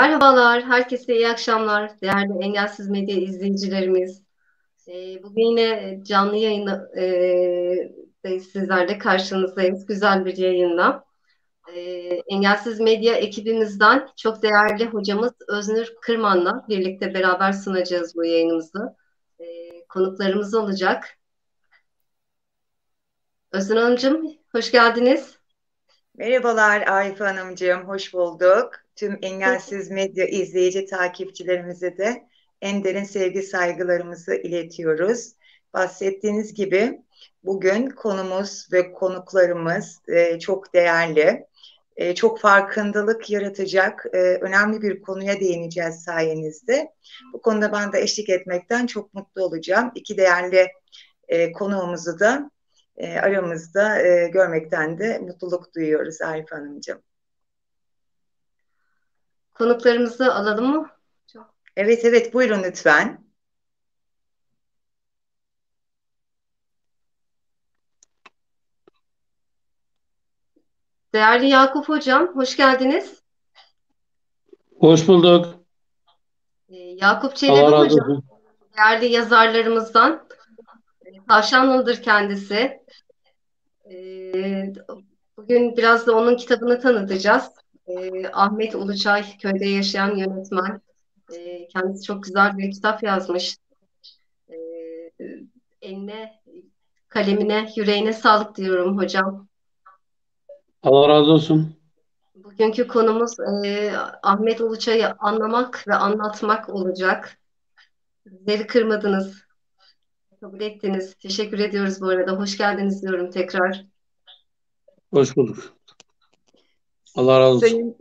Merhabalar, herkese iyi akşamlar. Değerli Engelsiz Medya izleyicilerimiz. Ee, bugün yine canlı yayında e, sizlerle karşınızdayız. Güzel bir yayınla. Ee, Engelsiz Medya ekibimizden çok değerli hocamız Öznur Kırman'la birlikte beraber sunacağız bu yayınımızı. Ee, konuklarımız olacak. Öznur Hanımcığım, hoş geldiniz. Merhabalar Arif Hanımcığım, hoş bulduk. Tüm Engelsiz Medya izleyici takipçilerimize de en derin sevgi saygılarımızı iletiyoruz. Bahsettiğiniz gibi bugün konumuz ve konuklarımız e, çok değerli. E, çok farkındalık yaratacak e, önemli bir konuya değineceğiz sayenizde. Bu konuda ben de eşlik etmekten çok mutlu olacağım. İki değerli e, konuğumuzu da e, aramızda e, görmekten de mutluluk duyuyoruz Arif Hanımcığım. Konuklarımızı alalım mı? Evet evet buyurun lütfen. Değerli Yakup Hocam, hoş geldiniz. Hoş bulduk. Ee, Yakup Çelebi Hocam, değerli yazarlarımızdan. Tavşanlı'dır kendisi. Ee, bugün biraz da onun kitabını tanıtacağız. Ee, Ahmet Uluçay, köyde yaşayan yönetmen. Ee, kendisi çok güzel bir kitap yazmış. eline, kalemine, yüreğine sağlık diyorum hocam. Allah razı olsun. Bugünkü konumuz e, Ahmet Uluçay'ı anlamak ve anlatmak olacak. Bizleri kırmadınız. Kabul ettiniz. Teşekkür ediyoruz bu arada. Hoş geldiniz diyorum tekrar. Hoş bulduk. Allah razı olsun. Sayın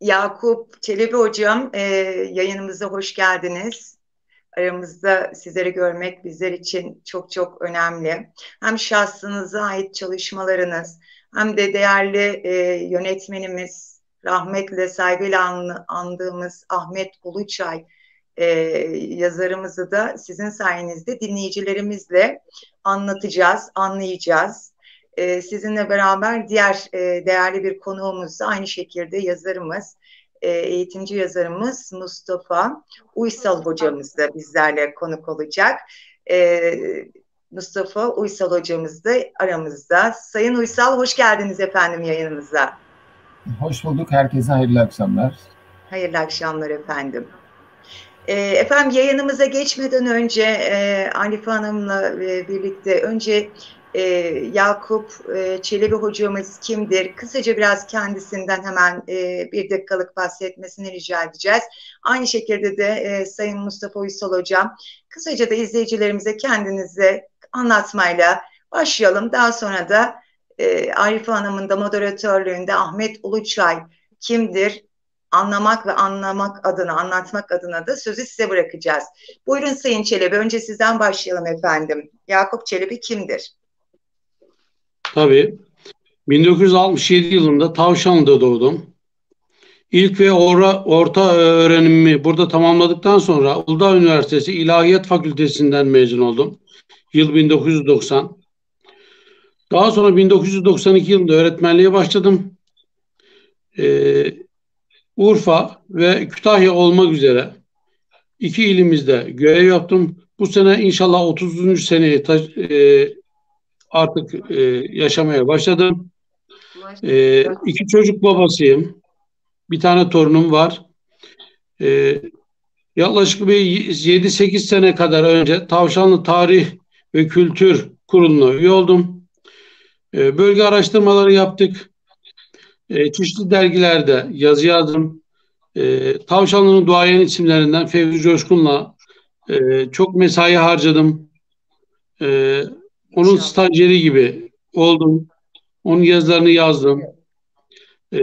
Yakup Çelebi Hocam e, yayınımıza hoş geldiniz. Aramızda sizleri görmek bizler için çok çok önemli. Hem şahsınıza ait çalışmalarınız hem de değerli e, yönetmenimiz, rahmetle saygıyla an, andığımız Ahmet Uluçay e, yazarımızı da sizin sayenizde dinleyicilerimizle anlatacağız, anlayacağız. E, sizinle beraber diğer e, değerli bir konuğumuz da aynı şekilde yazarımız, e, eğitimci yazarımız Mustafa Uysal hocamız da bizlerle konuk olacak. E, Mustafa Uysal hocamız da aramızda. Sayın Uysal hoş geldiniz efendim yayınımıza. Hoş bulduk. Herkese hayırlı akşamlar. Hayırlı akşamlar efendim. E, efendim yayınımıza geçmeden önce e, Hanife Hanım'la e, birlikte önce e, Yakup e, Çelebi hocamız kimdir? Kısaca biraz kendisinden hemen e, bir dakikalık bahsetmesini rica edeceğiz. Aynı şekilde de e, Sayın Mustafa Uysal hocam kısaca da izleyicilerimize kendinizi anlatmayla başlayalım. Daha sonra da e, Arife Hanım'ın da moderatörlüğünde Ahmet Uluçay kimdir? Anlamak ve anlamak adına, anlatmak adına da sözü size bırakacağız. Buyurun Sayın Çelebi, önce sizden başlayalım efendim. Yakup Çelebi kimdir? Tabii. 1967 yılında Tavşanlı'da doğdum. İlk ve orta, orta öğrenimimi burada tamamladıktan sonra Uludağ Üniversitesi İlahiyat Fakültesinden mezun oldum. Yıl 1990. Daha sonra 1992 yılında öğretmenliğe başladım. Ee, Urfa ve Kütahya olmak üzere iki ilimizde görev yaptım. Bu sene inşallah 30. seneyi e, artık e, yaşamaya başladım. E, iki çocuk babasıyım. Bir tane torunum var. E, yaklaşık bir 7-8 sene kadar önce Tavşanlı Tarih ve Kültür Kurulu'na üye oldum. E, bölge araştırmaları yaptık. E, çeşitli dergilerde yazı yazdım. E, Tavşanlı'nın duayen isimlerinden Fevzi Coşkun'la e, çok mesai harcadım. E, onun stajyeri gibi oldum. Onun yazılarını yazdım. E,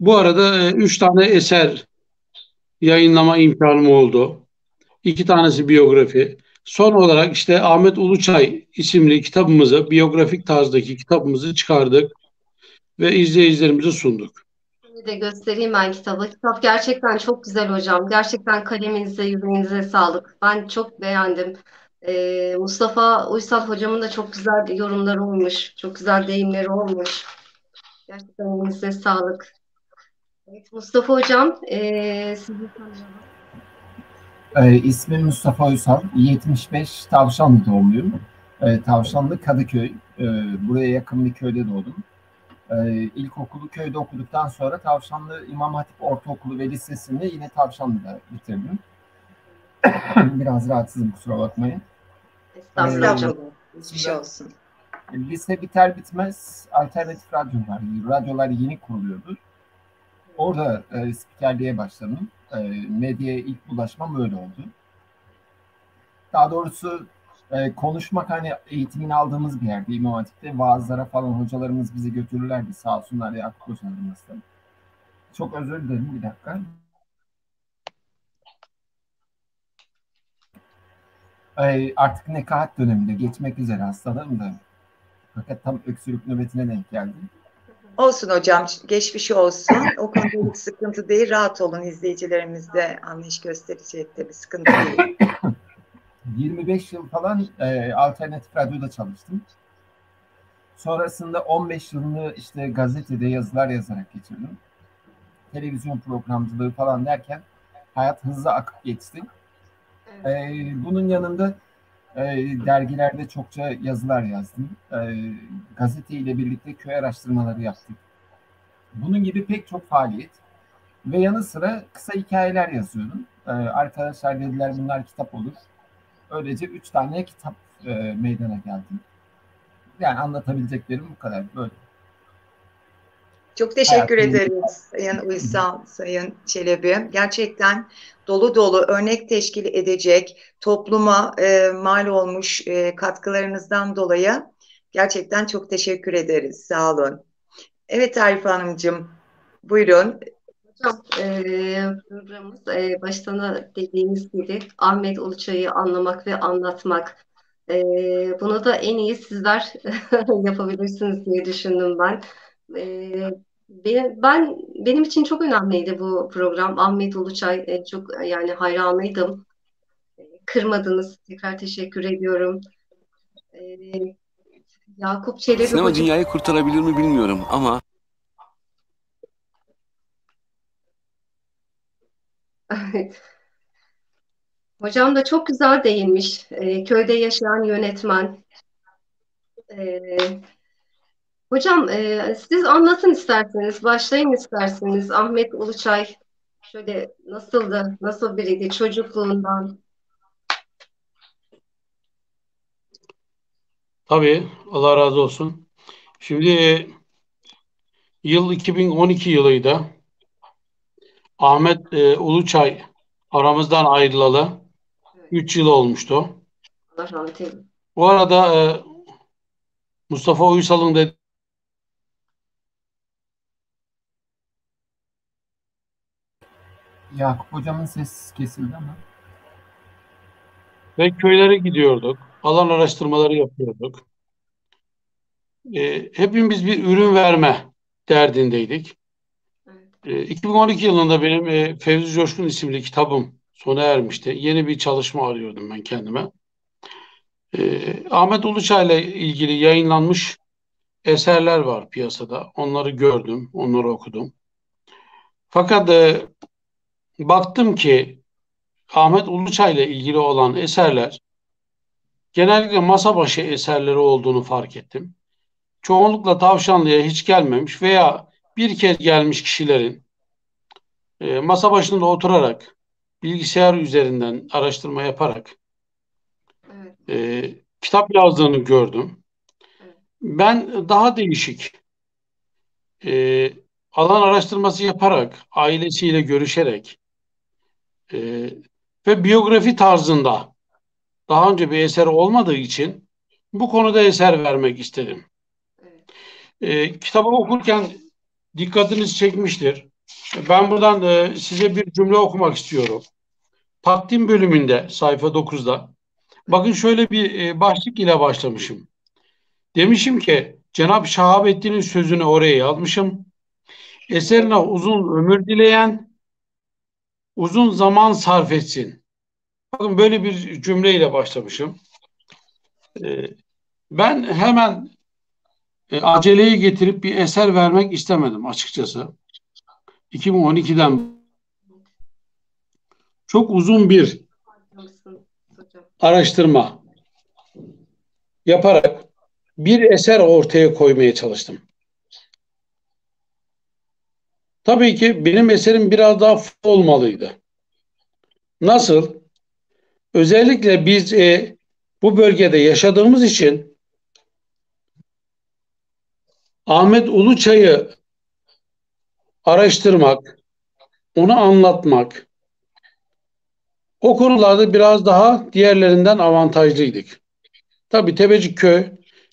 bu arada e, üç tane eser yayınlama imkanım oldu. İki tanesi biyografi. Son olarak işte Ahmet Uluçay isimli kitabımızı, biyografik tarzdaki kitabımızı çıkardık ve izleyicilerimize sunduk. Şimdi de göstereyim ben kitabı. Kitap gerçekten çok güzel hocam. Gerçekten kaleminize, yüreğinize sağlık. Ben çok beğendim. Ee, Mustafa Uysal hocamın da çok güzel yorumları olmuş. Çok güzel deyimleri olmuş. Gerçekten elinize sağlık. Evet, Mustafa Hocam, e, sizi tanıyalım. Ee, ismim Mustafa Uysal. 75 Tavşanlı doğumluyum. Ee, Tavşanlı Kadıköy. Ee, buraya yakın bir köyde doğdum. Ee, ilkokulu köyde okuduktan sonra Tavşanlı İmam Hatip Ortaokulu ve Lisesi'nde yine Tavşanlı'da bitirdim. Biraz rahatsızım kusura bakmayın. Estağfurullah. Estağfurullah. Geçmiş olsun. Lise biter bitmez alternatif radyolar, radyolar yeni kuruluyordu. Orada e, spikerliğe başladım. E, medyaya ilk bulaşmam öyle oldu. Daha doğrusu e, konuşmak hani eğitimini aldığımız bir yerde İmam Hatip'te vaazlara falan hocalarımız bizi götürürlerdi sağ olsunlar ya hocalarımız da. Çok özür dilerim bir dakika. Artık nekahat döneminde geçmek üzere hastalığım da. Fakat tam öksürük nöbetine denk geldim. Olsun hocam, geçmiş olsun. O konuda hiç sıkıntı değil. Rahat olun izleyicilerimiz de anlayış gösterecek bir sıkıntı değil. 25 yıl falan e, alternatif radyoda çalıştım. Sonrasında 15 yılını işte gazetede yazılar yazarak geçirdim. Televizyon programcılığı falan derken hayat hızlı akıp geçti. E, bunun yanında e, dergilerde çokça yazılar yazdım. E, gazete ile birlikte köy araştırmaları yaptık. Bunun gibi pek çok faaliyet. Ve yanı sıra kısa hikayeler yazıyordum. E, arkadaşlar dediler bunlar kitap olur. Öylece üç tane kitap e, meydana geldi. Yani anlatabileceklerim bu kadar. Böyle. Çok teşekkür Hayatım- ederiz Sayın Uysal, Sayın Çelebi. Gerçekten dolu dolu örnek teşkil edecek topluma e, mal olmuş e, katkılarınızdan dolayı gerçekten çok teşekkür ederiz. Sağ olun. Evet Arif Hanımcığım, buyurun. Hocam, e, programımız e, baştan dediğimiz gibi Ahmet Uluçay'ı anlamak ve anlatmak. E, bunu da en iyi sizler yapabilirsiniz diye düşündüm ben. E, ben benim için çok önemliydi bu program. Ahmet Uluçay e, çok yani hayranıydım. E, Kırmadınız. Tekrar teşekkür ediyorum. E, Yakup Çelebi Sinema hocam. dünyayı kurtarabilir mi bilmiyorum ama Evet. Hocam da çok güzel değinmiş. Köyde yaşayan yönetmen. Ee, hocam e, siz anlatın isterseniz, başlayın isterseniz. Ahmet Uluçay şöyle nasıldı, nasıl biriydi çocukluğundan? Tabii Allah razı olsun. Şimdi yıl 2012 yılıydı. Ahmet e, Uluçay aramızdan ayrılalı Evet, 3 yıl olmuştu. Allah rahmet eylesin. Bu arada e, Mustafa Uysal'ın da Yakup hocamın ses kesildi ama. ve köylere gidiyorduk. Alan araştırmaları yapıyorduk. E, hepimiz bir ürün verme derdindeydik. Evet, E, 2012 yılında benim e, Fevzi Coşkun isimli kitabım sona ermişti. Yeni bir çalışma arıyordum ben kendime. E, Ahmet Uluçay ile ilgili yayınlanmış eserler var piyasada. Onları gördüm, onları okudum. Fakat e, baktım ki Ahmet Uluçay ile ilgili olan eserler genellikle masa başı eserleri olduğunu fark ettim. Çoğunlukla Tavşanlı'ya hiç gelmemiş veya bir kez gelmiş kişilerin e, masa başında oturarak bilgisayar üzerinden araştırma yaparak evet, e, kitap yazdığını gördüm. evet, Ben daha değişik e, alan araştırması yaparak, ailesiyle görüşerek e, ve biyografi tarzında daha önce bir eser olmadığı için bu konuda eser vermek istedim. E, kitabı okurken dikkatinizi çekmiştir. Ben buradan e, size bir cümle okumak istiyorum. Takdim bölümünde sayfa 9'da. Bakın şöyle bir e, başlık ile başlamışım. Demişim ki Cenab-ı Şahabettin'in sözünü oraya yazmışım. Eserine uzun ömür dileyen uzun zaman sarf etsin. Bakın böyle bir cümleyle başlamışım. E, ben hemen e, aceleyi getirip bir eser vermek istemedim açıkçası. 2012'den çok uzun bir araştırma yaparak bir eser ortaya koymaya çalıştım. Tabii ki benim eserim biraz daha olmalıydı. Nasıl? Özellikle biz e, bu bölgede yaşadığımız için Ahmet Uluçay'ı araştırmak, onu anlatmak o konularda biraz daha diğerlerinden avantajlıydık. Tabii Tebecik köy,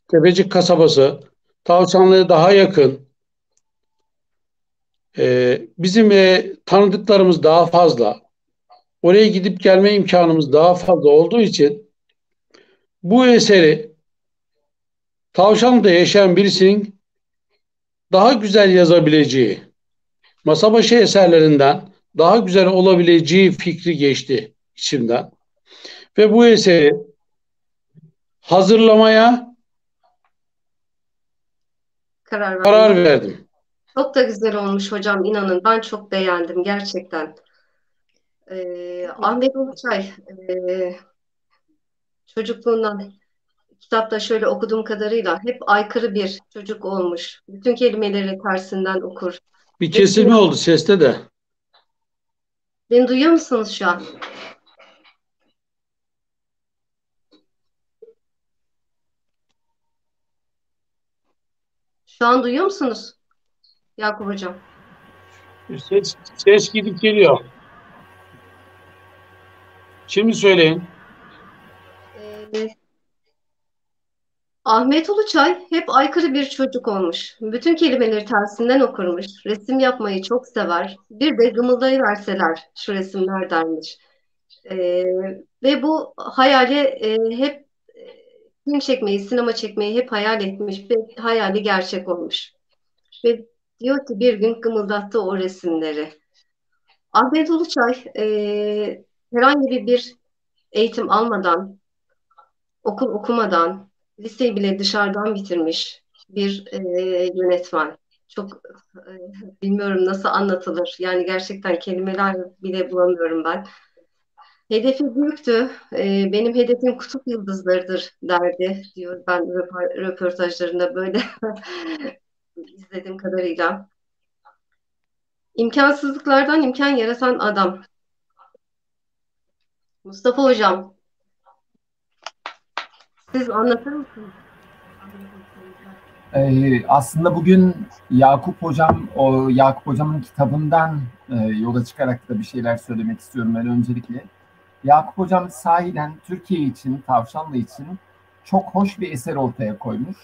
Tebecik kasabası Tavşanlı'ya daha yakın. Ee, bizim e, tanıdıklarımız daha fazla. Oraya gidip gelme imkanımız daha fazla olduğu için bu eseri Tavşanlı'da yaşayan birisinin daha güzel yazabileceği, masa başı eserlerinden daha güzel olabileceği fikri geçti içimden. Ve bu eseri hazırlamaya karar karar verdim. Çok da güzel olmuş hocam inanın ben çok beğendim gerçekten. Ee, Ahmet Uluçay e, çocukluğundan kitapta şöyle okuduğum kadarıyla hep aykırı bir çocuk olmuş. Bütün kelimeleri tersinden okur. Bir kesilme oldu seste de. Beni duyuyor musunuz şu an? Şu an duyuyor musunuz? Yakup Hocam. Ses, ses gidip geliyor. Şimdi söyleyin. Ee, Ahmet Uluçay hep aykırı bir çocuk olmuş. Bütün kelimeleri tersinden okurmuş. Resim yapmayı çok sever. Bir de gımıldayıverseler şu resimler dermiş. Ee, ve bu hayali e, hep e, film çekmeyi, sinema çekmeyi hep hayal etmiş ve hayali gerçek olmuş. Ve diyor ki bir gün gımıldattı o resimleri. Ahmet Uluçay e, herhangi bir eğitim almadan, okul okumadan, liseyi bile dışarıdan bitirmiş bir e, yönetmen. Çok e, bilmiyorum nasıl anlatılır. Yani gerçekten kelimeler bile bulamıyorum ben. Hedefi büyüktü. E, benim hedefim kutup yıldızlarıdır derdi diyor ben röportajlarında böyle izlediğim kadarıyla. İmkansızlıklardan imkan yaratan adam. Mustafa Hocam, siz anlatır mısınız? Ee, aslında bugün Yakup Hocam, o Yakup Hocam'ın kitabından e, yola çıkarak da bir şeyler söylemek istiyorum ben öncelikle. Yakup Hocam sahiden Türkiye için, Tavşanlı için çok hoş bir eser ortaya koymuş.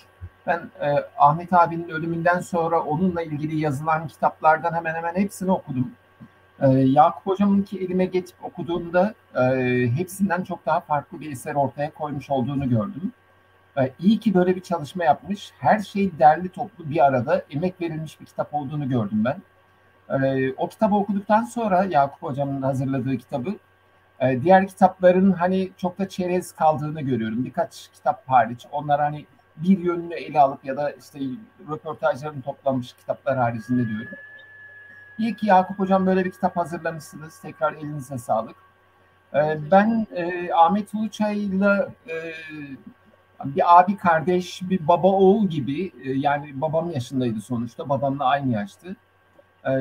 Ben e, Ahmet abinin ölümünden sonra onunla ilgili yazılan kitaplardan hemen hemen hepsini okudum. E, Yakup Hocam'ınki elime geçip okuduğumda e, hepsinden çok daha farklı bir eser ortaya koymuş olduğunu gördüm. E, iyi ki böyle bir çalışma yapmış. Her şey derli toplu bir arada emek verilmiş bir kitap olduğunu gördüm ben. E, o kitabı okuduktan sonra Yakup Hocam'ın hazırladığı kitabı e, diğer kitapların hani çok da çerez kaldığını görüyorum. Birkaç kitap hariç. Onlar hani bir yönünü ele alıp ya da işte röportajların toplanmış kitaplar haricinde diyorum. İyi ki Yakup Hocam böyle bir kitap hazırlamışsınız. Tekrar elinize sağlık. Ee, ben e, Ahmet Uluçay'la e, bir abi kardeş, bir baba oğul gibi e, yani babam yaşındaydı sonuçta. Babamla aynı yaştı. E,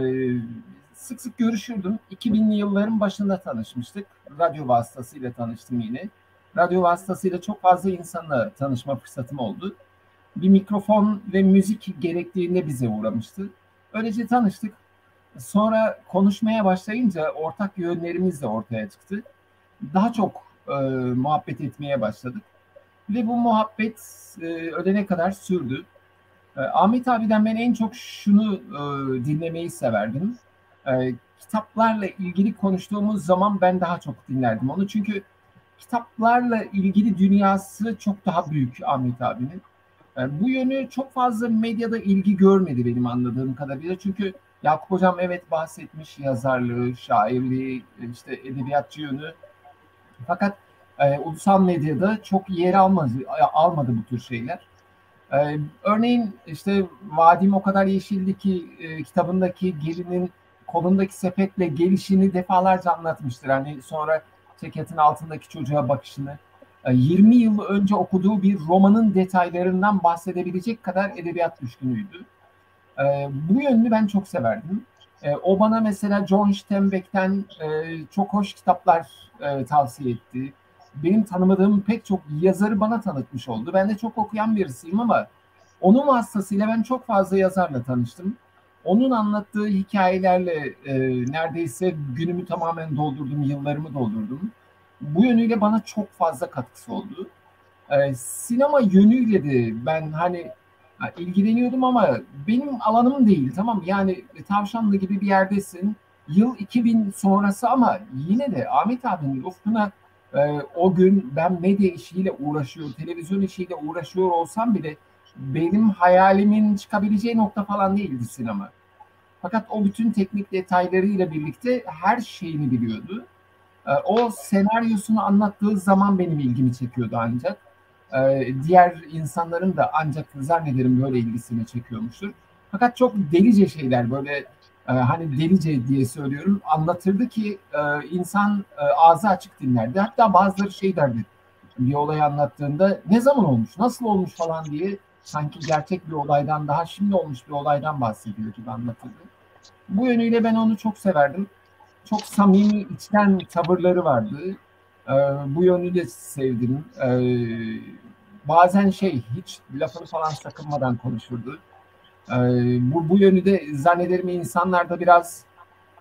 sık sık görüşürdüm. 2000'li yılların başında tanışmıştık. Radyo vasıtasıyla tanıştım yine radyo vasıtasıyla çok fazla insanla tanışma fırsatım oldu. Bir mikrofon ve müzik gerektiğinde bize uğramıştı. Öylece tanıştık. Sonra konuşmaya başlayınca ortak yönlerimiz de ortaya çıktı. Daha çok e, muhabbet etmeye başladık. Ve bu muhabbet e, ölene kadar sürdü. E, Ahmet abiden ben en çok şunu e, dinlemeyi severdim. E, kitaplarla ilgili konuştuğumuz zaman ben daha çok dinlerdim onu. Çünkü kitaplarla ilgili dünyası çok daha büyük Ahmet abinin. Yani bu yönü çok fazla medyada ilgi görmedi benim anladığım kadarıyla. Çünkü Yakup Hocam evet bahsetmiş yazarlığı, şairliği, işte edebiyatçı yönü. Fakat e, ulusal medyada çok yer almadı, almadı bu tür şeyler. E, örneğin işte Vadim o kadar yeşildi ki e, kitabındaki gelinin kolundaki sepetle gelişini defalarca anlatmıştır. Hani sonra ceketin altındaki çocuğa bakışını. 20 yıl önce okuduğu bir romanın detaylarından bahsedebilecek kadar edebiyat düşkünüydü. Bu yönünü ben çok severdim. O bana mesela John Steinbeck'ten çok hoş kitaplar tavsiye etti. Benim tanımadığım pek çok yazarı bana tanıtmış oldu. Ben de çok okuyan birisiyim ama onun vasıtasıyla ben çok fazla yazarla tanıştım. Onun anlattığı hikayelerle e, neredeyse günümü tamamen doldurdum, yıllarımı doldurdum. Bu yönüyle bana çok fazla katkısı oldu. E, sinema yönüyle de ben hani ilgileniyordum ama benim alanım değil tamam yani Tavşanlı gibi bir yerdesin. Yıl 2000 sonrası ama yine de Ahmet abinin ufkuna e, o gün ben medya işiyle uğraşıyor, televizyon işiyle uğraşıyor olsam bile benim hayalimin çıkabileceği nokta falan değildi sinema. Fakat o bütün teknik detaylarıyla birlikte her şeyini biliyordu. Ee, o senaryosunu anlattığı zaman benim ilgimi çekiyordu ancak. Ee, diğer insanların da ancak zannederim böyle ilgisini çekiyormuştur. Fakat çok delice şeyler böyle e, hani delice diye söylüyorum anlatırdı ki e, insan e, ağzı açık dinlerdi. Hatta bazıları şey derdi bir olay anlattığında ne zaman olmuş, nasıl olmuş falan diye sanki gerçek bir olaydan daha şimdi olmuş bir olaydan bahsediyor gibi anlatıldı. Bu yönüyle ben onu çok severdim. Çok samimi içten tavırları vardı. Ee, bu yönü de sevdim. Ee, bazen şey hiç lafını falan sakınmadan konuşurdu. Ee, bu, bu yönü de zannederim insanlarda biraz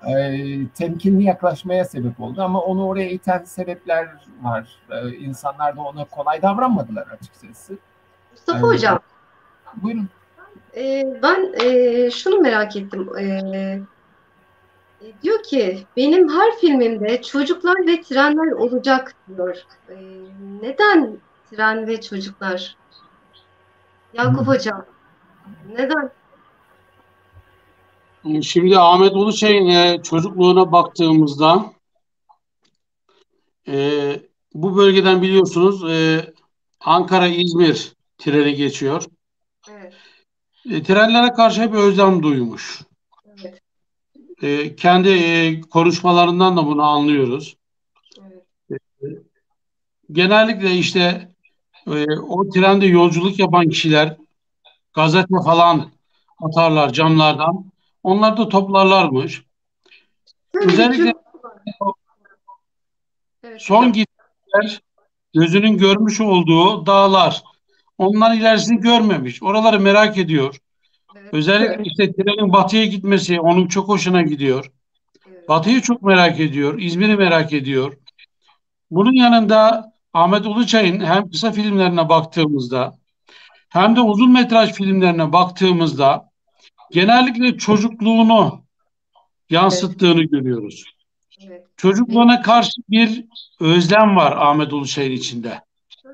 e, temkinli yaklaşmaya sebep oldu ama onu oraya iten sebepler var. Ee, insanlar da ona kolay davranmadılar açıkçası. Mustafa ee, Hocam. Buyurun. E, ben e, şunu merak ettim. E, diyor ki benim her filmimde çocuklar ve trenler olacak diyor. E, neden tren ve çocuklar? Yakup Hocam. Neden? Şimdi Ahmet Uluçay'ın e, çocukluğuna baktığımızda e, bu bölgeden biliyorsunuz e, Ankara-İzmir treni geçiyor. Evet. E, trenlere karşı hep özlem duymuş. Evet. E, kendi e, konuşmalarından da bunu anlıyoruz. Evet. E, genellikle işte e, o trende yolculuk yapan kişiler gazete falan atarlar camlardan. Onlar da toplarlarmış. Özellikle evet. son gittiler gözünün görmüş olduğu dağlar onlar ilerisini görmemiş. Oraları merak ediyor. Evet. Özellikle işte trenin batıya gitmesi onun çok hoşuna gidiyor. Evet. Batıyı çok merak ediyor. İzmir'i merak ediyor. Bunun yanında Ahmet Uluçay'ın hem kısa filmlerine baktığımızda hem de uzun metraj filmlerine baktığımızda genellikle çocukluğunu yansıttığını evet. görüyoruz. Evet. Çocukluğuna karşı bir özlem var Ahmet Uluçay'ın içinde.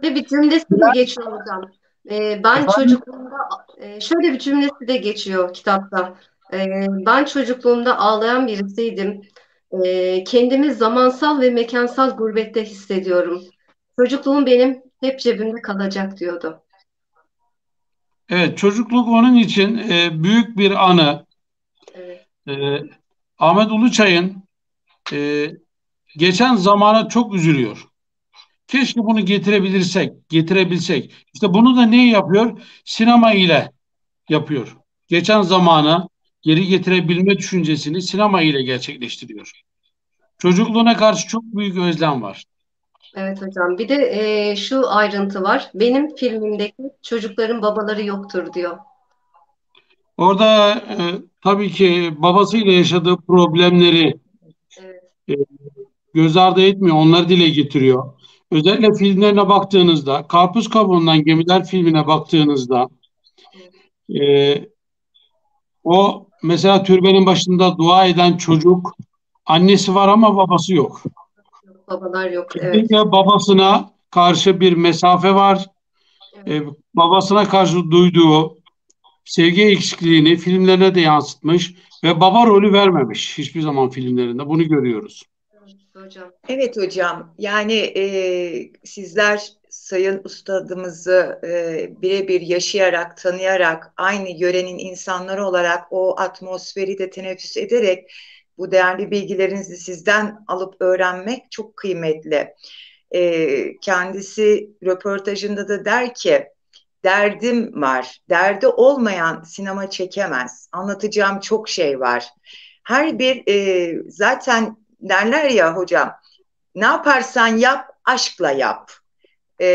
Şöyle bir cümlesi de geçiyor hocam. Ee, ben Efendim? çocukluğumda e, şöyle bir cümlesi de geçiyor kitapta. Ee, ben çocukluğumda ağlayan birisiydim. Ee, kendimi zamansal ve mekansal gurbette hissediyorum. Çocukluğum benim hep cebimde kalacak diyordu. Evet, çocukluk onun için e, büyük bir anı. Evet. E, Ahmet Uluçay'ın e, geçen zamana çok üzülüyor. Keşke bunu getirebilirsek, getirebilsek. İşte bunu da ne yapıyor? Sinema ile yapıyor. Geçen zamanı geri getirebilme düşüncesini sinema ile gerçekleştiriyor. Çocukluğuna karşı çok büyük özlem var. Evet hocam. Bir de e, şu ayrıntı var. Benim filmimdeki çocukların babaları yoktur diyor. Orada e, tabii ki babasıyla yaşadığı problemleri evet. e, göz ardı etmiyor. Onları dile getiriyor. Özellikle filmlerine baktığınızda, Karpuz Kabuğundan Gemiler filmine baktığınızda e, o mesela türbenin başında dua eden çocuk annesi var ama babası yok. Babalar yok. Evet. babasına karşı bir mesafe var. Evet. Ee, babasına karşı duyduğu sevgi eksikliğini filmlerine de yansıtmış ve baba rolü vermemiş hiçbir zaman filmlerinde. Bunu görüyoruz. Hocam. Evet hocam. Yani e, sizler Sayın Ustadımızı e, birebir yaşayarak, tanıyarak, aynı yörenin insanları olarak o atmosferi de teneffüs ederek Bu değerli bilgilerinizi sizden alıp öğrenmek çok kıymetli. E, kendisi röportajında da der ki, derdim var. Derdi olmayan sinema çekemez. Anlatacağım çok şey var. Her bir e, zaten derler ya hocam, ne yaparsan yap, aşkla yap. E,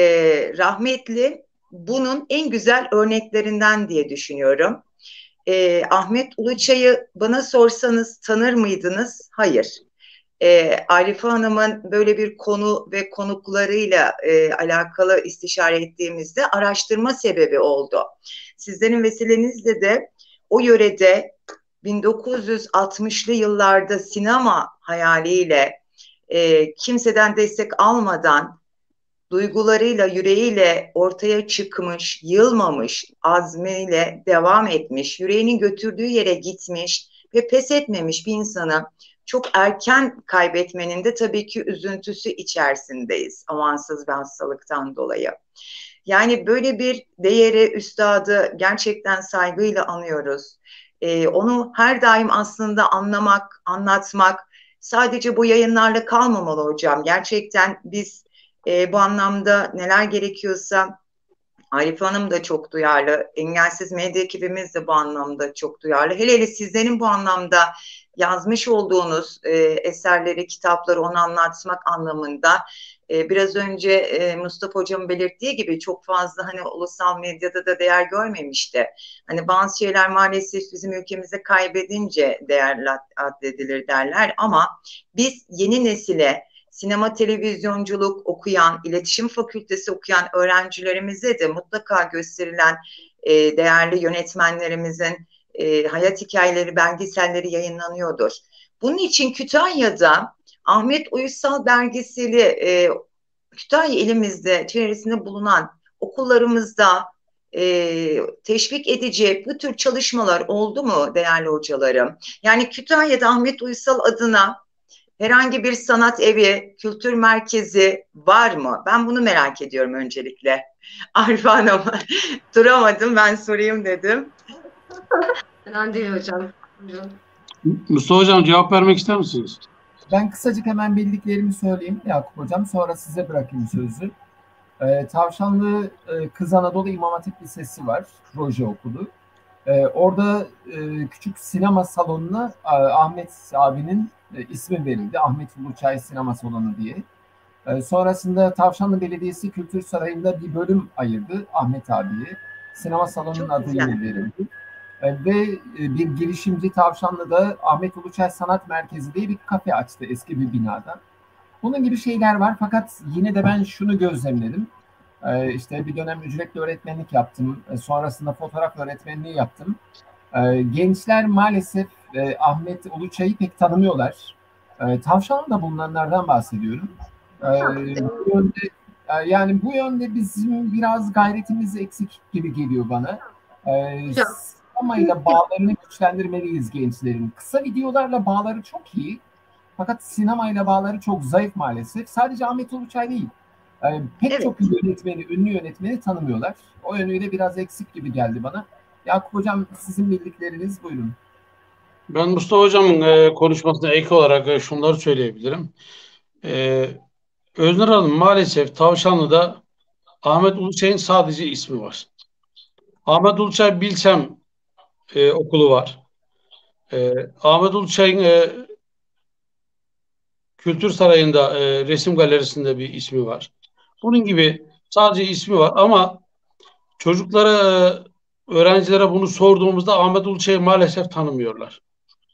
rahmetli bunun en güzel örneklerinden diye düşünüyorum. E, Ahmet Uluçay'ı bana sorsanız tanır mıydınız? Hayır. E, Arife Hanım'ın böyle bir konu ve konuklarıyla e, alakalı istişare ettiğimizde araştırma sebebi oldu. Sizlerin vesilenizle de o yörede 1960'lı yıllarda sinema hayaliyle e, kimseden destek almadan duygularıyla, yüreğiyle ortaya çıkmış, yılmamış, azmiyle devam etmiş, yüreğinin götürdüğü yere gitmiş ve pes etmemiş bir insanı çok erken kaybetmenin de tabii ki üzüntüsü içerisindeyiz amansız bir hastalıktan dolayı. Yani böyle bir değeri, üstadı gerçekten saygıyla anıyoruz. Ee, onu her daim aslında anlamak, anlatmak sadece bu yayınlarla kalmamalı hocam. Gerçekten biz e, bu anlamda neler gerekiyorsa Arif Hanım da çok duyarlı. Engelsiz medya ekibimiz de bu anlamda çok duyarlı. Hele hele sizlerin bu anlamda yazmış olduğunuz e, eserleri, kitapları onu anlatmak anlamında e, biraz önce e, Mustafa Hocam belirttiği gibi çok fazla hani ulusal medyada da değer görmemişti. Hani bazı şeyler maalesef bizim ülkemizde kaybedince değerli addedilir derler ama biz yeni nesile sinema televizyonculuk okuyan, iletişim fakültesi okuyan öğrencilerimize de mutlaka gösterilen e, değerli yönetmenlerimizin e, hayat hikayeleri, belgeselleri yayınlanıyordur. Bunun için Kütahya'da Ahmet Uysal belgeseli e, Kütahya elimizde çevresinde bulunan okullarımızda e, teşvik edici bu tür çalışmalar oldu mu değerli hocalarım? Yani Kütahya'da Ahmet Uysal adına herhangi bir sanat evi, kültür merkezi var mı? Ben bunu merak ediyorum öncelikle. Arif Hanım, duramadım ben sorayım dedim. Ben değil hocam. Mustafa Hocam cevap vermek ister misiniz? Ben kısacık hemen bildiklerimi söyleyeyim Yakup Hocam. Sonra size bırakayım sözü. Ee, Tavşanlı e, Kız Anadolu İmam Hatip Lisesi var. Proje okulu. Ee, orada e, küçük sinema salonuna e, Ahmet abinin e, ismi verildi. Ahmet Uluçay Sinema Salonu diye. E, sonrasında Tavşanlı Belediyesi Kültür Sarayı'nda bir bölüm ayırdı Ahmet abiye. Sinema salonunun adı verildi. E, ve e, bir girişimci Tavşanlı'da Ahmet Uluçay Sanat Merkezi diye bir kafe açtı eski bir binada. Bunun gibi şeyler var fakat yine de ben şunu gözlemledim. E, işte bir dönem ücretli öğretmenlik yaptım. Sonrasında fotoğraf öğretmenliği yaptım. Gençler maalesef Ahmet Uluçay'ı pek tanımıyorlar. Tavşanlı'da bulunanlardan bahsediyorum. Bu yönde, yani bu yönde bizim biraz gayretimiz eksik gibi geliyor bana. Sinemayla bağlarını güçlendirmeliyiz gençlerin. Kısa videolarla bağları çok iyi. Fakat sinemayla bağları çok zayıf maalesef. Sadece Ahmet Uluçay değil. pek evet. çok yönetmeni, ünlü yönetmeni tanımıyorlar. O yönüyle biraz eksik gibi geldi bana. Yakup Hocam sizin bildikleriniz buyurun. Ben Mustafa Hocam'ın e, konuşmasına ek olarak e, şunları söyleyebilirim. E, Öznur Hanım maalesef Tavşanlı'da Ahmet Uluçay'ın sadece ismi var. Ahmet Uluçay Bilsem e, okulu var. E, Ahmet Uluçay'ın e, Kültür Sarayı'nda e, resim galerisinde bir ismi var. Bunun gibi sadece ismi var ama çocuklara, e, öğrencilere bunu sorduğumuzda Ahmet Uluçay'ı maalesef tanımıyorlar.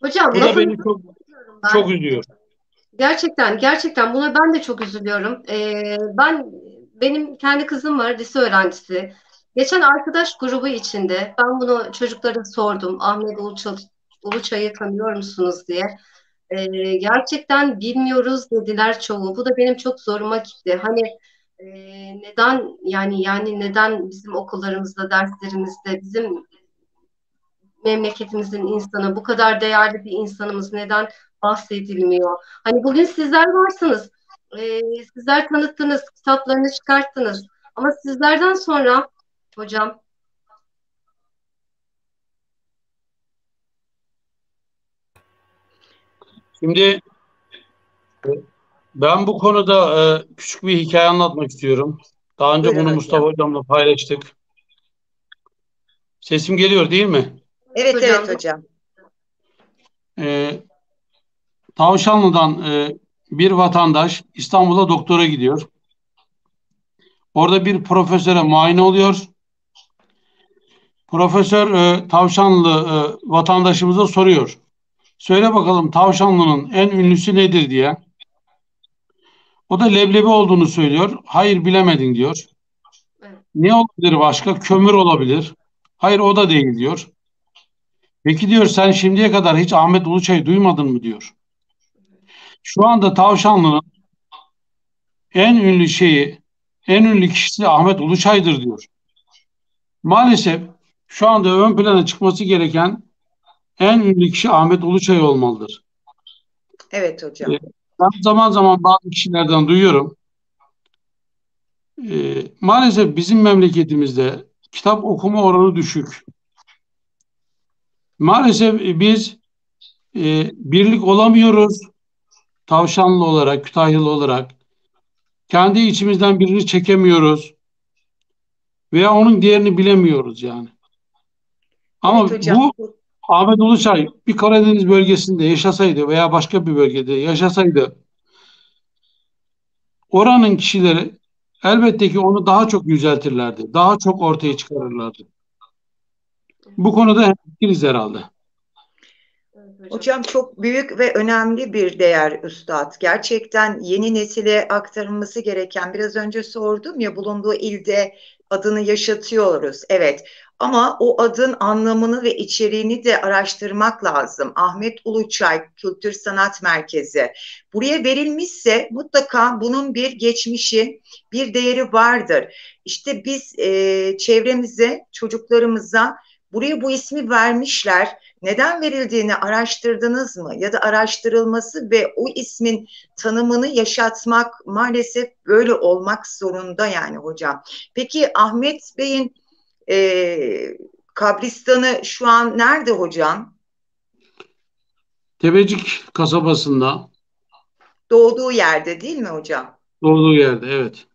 Hocam Bu da beni çok, çok üzüyor. Gerçekten, gerçekten buna ben de çok üzülüyorum. Ee, ben benim kendi kızım var, lise öğrencisi. Geçen arkadaş grubu içinde ben bunu çocuklara sordum. Ahmet Uluçay, Uluçay'ı tanıyor musunuz diye. Ee, gerçekten bilmiyoruz dediler çoğu. Bu da benim çok zoruma gitti. Hani e, neden yani yani neden bizim okullarımızda, derslerimizde bizim memleketimizin insanı, bu kadar değerli bir insanımız neden bahsedilmiyor? Hani bugün sizler varsınız. Ee, sizler tanıttınız, kitaplarını çıkarttınız. Ama sizlerden sonra hocam Şimdi ben bu konuda e, küçük bir hikaye anlatmak istiyorum. Daha önce Buyurun bunu hocam. Mustafa hocamla paylaştık. Sesim geliyor değil mi? Evet Hocam. evet hocam. E, Tavşanlı'dan e, bir vatandaş İstanbul'a doktora gidiyor. Orada bir profesöre muayene oluyor. Profesör e, Tavşanlı e, vatandaşımıza soruyor. Söyle bakalım Tavşanlı'nın en ünlüsü nedir diye. O da leblebi olduğunu söylüyor. Hayır bilemedin diyor. Evet. Ne olabilir başka? Kömür olabilir. Hayır o da değil diyor. Peki diyor sen şimdiye kadar hiç Ahmet Uluçay'ı duymadın mı diyor. Şu anda Tavşanlı'nın en ünlü şeyi, en ünlü kişisi Ahmet Uluçay'dır diyor. Maalesef şu anda ön plana çıkması gereken en ünlü kişi Ahmet Uluçay olmalıdır. Evet hocam. Evet. Ben zaman zaman bazı kişilerden duyuyorum. Ee, maalesef bizim memleketimizde kitap okuma oranı düşük. Maalesef biz e, birlik olamıyoruz. Tavşanlı olarak, Kütahyalı olarak. Kendi içimizden birini çekemiyoruz. Veya onun diğerini bilemiyoruz yani. Ama Evet hocam. bu Ahmet Uluçay bir Karadeniz bölgesinde yaşasaydı veya başka bir bölgede yaşasaydı oranın kişileri elbette ki onu daha çok yüceltirlerdi. Daha çok ortaya çıkarırlardı. Bu konuda hemfikiriz herhalde. Hocam çok büyük ve önemli bir değer üstad. Gerçekten yeni nesile aktarılması gereken, biraz önce sordum ya bulunduğu ilde adını yaşatıyoruz. Evet ama o adın anlamını ve içeriğini de araştırmak lazım. Ahmet Uluçay Kültür Sanat Merkezi. Buraya verilmişse mutlaka bunun bir geçmişi, bir değeri vardır. İşte biz e, çevremize, çocuklarımıza buraya bu ismi vermişler neden verildiğini araştırdınız mı? Ya da araştırılması ve o ismin tanımını yaşatmak maalesef böyle olmak zorunda yani hocam. Peki Ahmet Bey'in e, kabristanı şu an nerede hocam? Tebecik kasabasında Doğduğu yerde değil mi hocam? doğduğu yerde evet.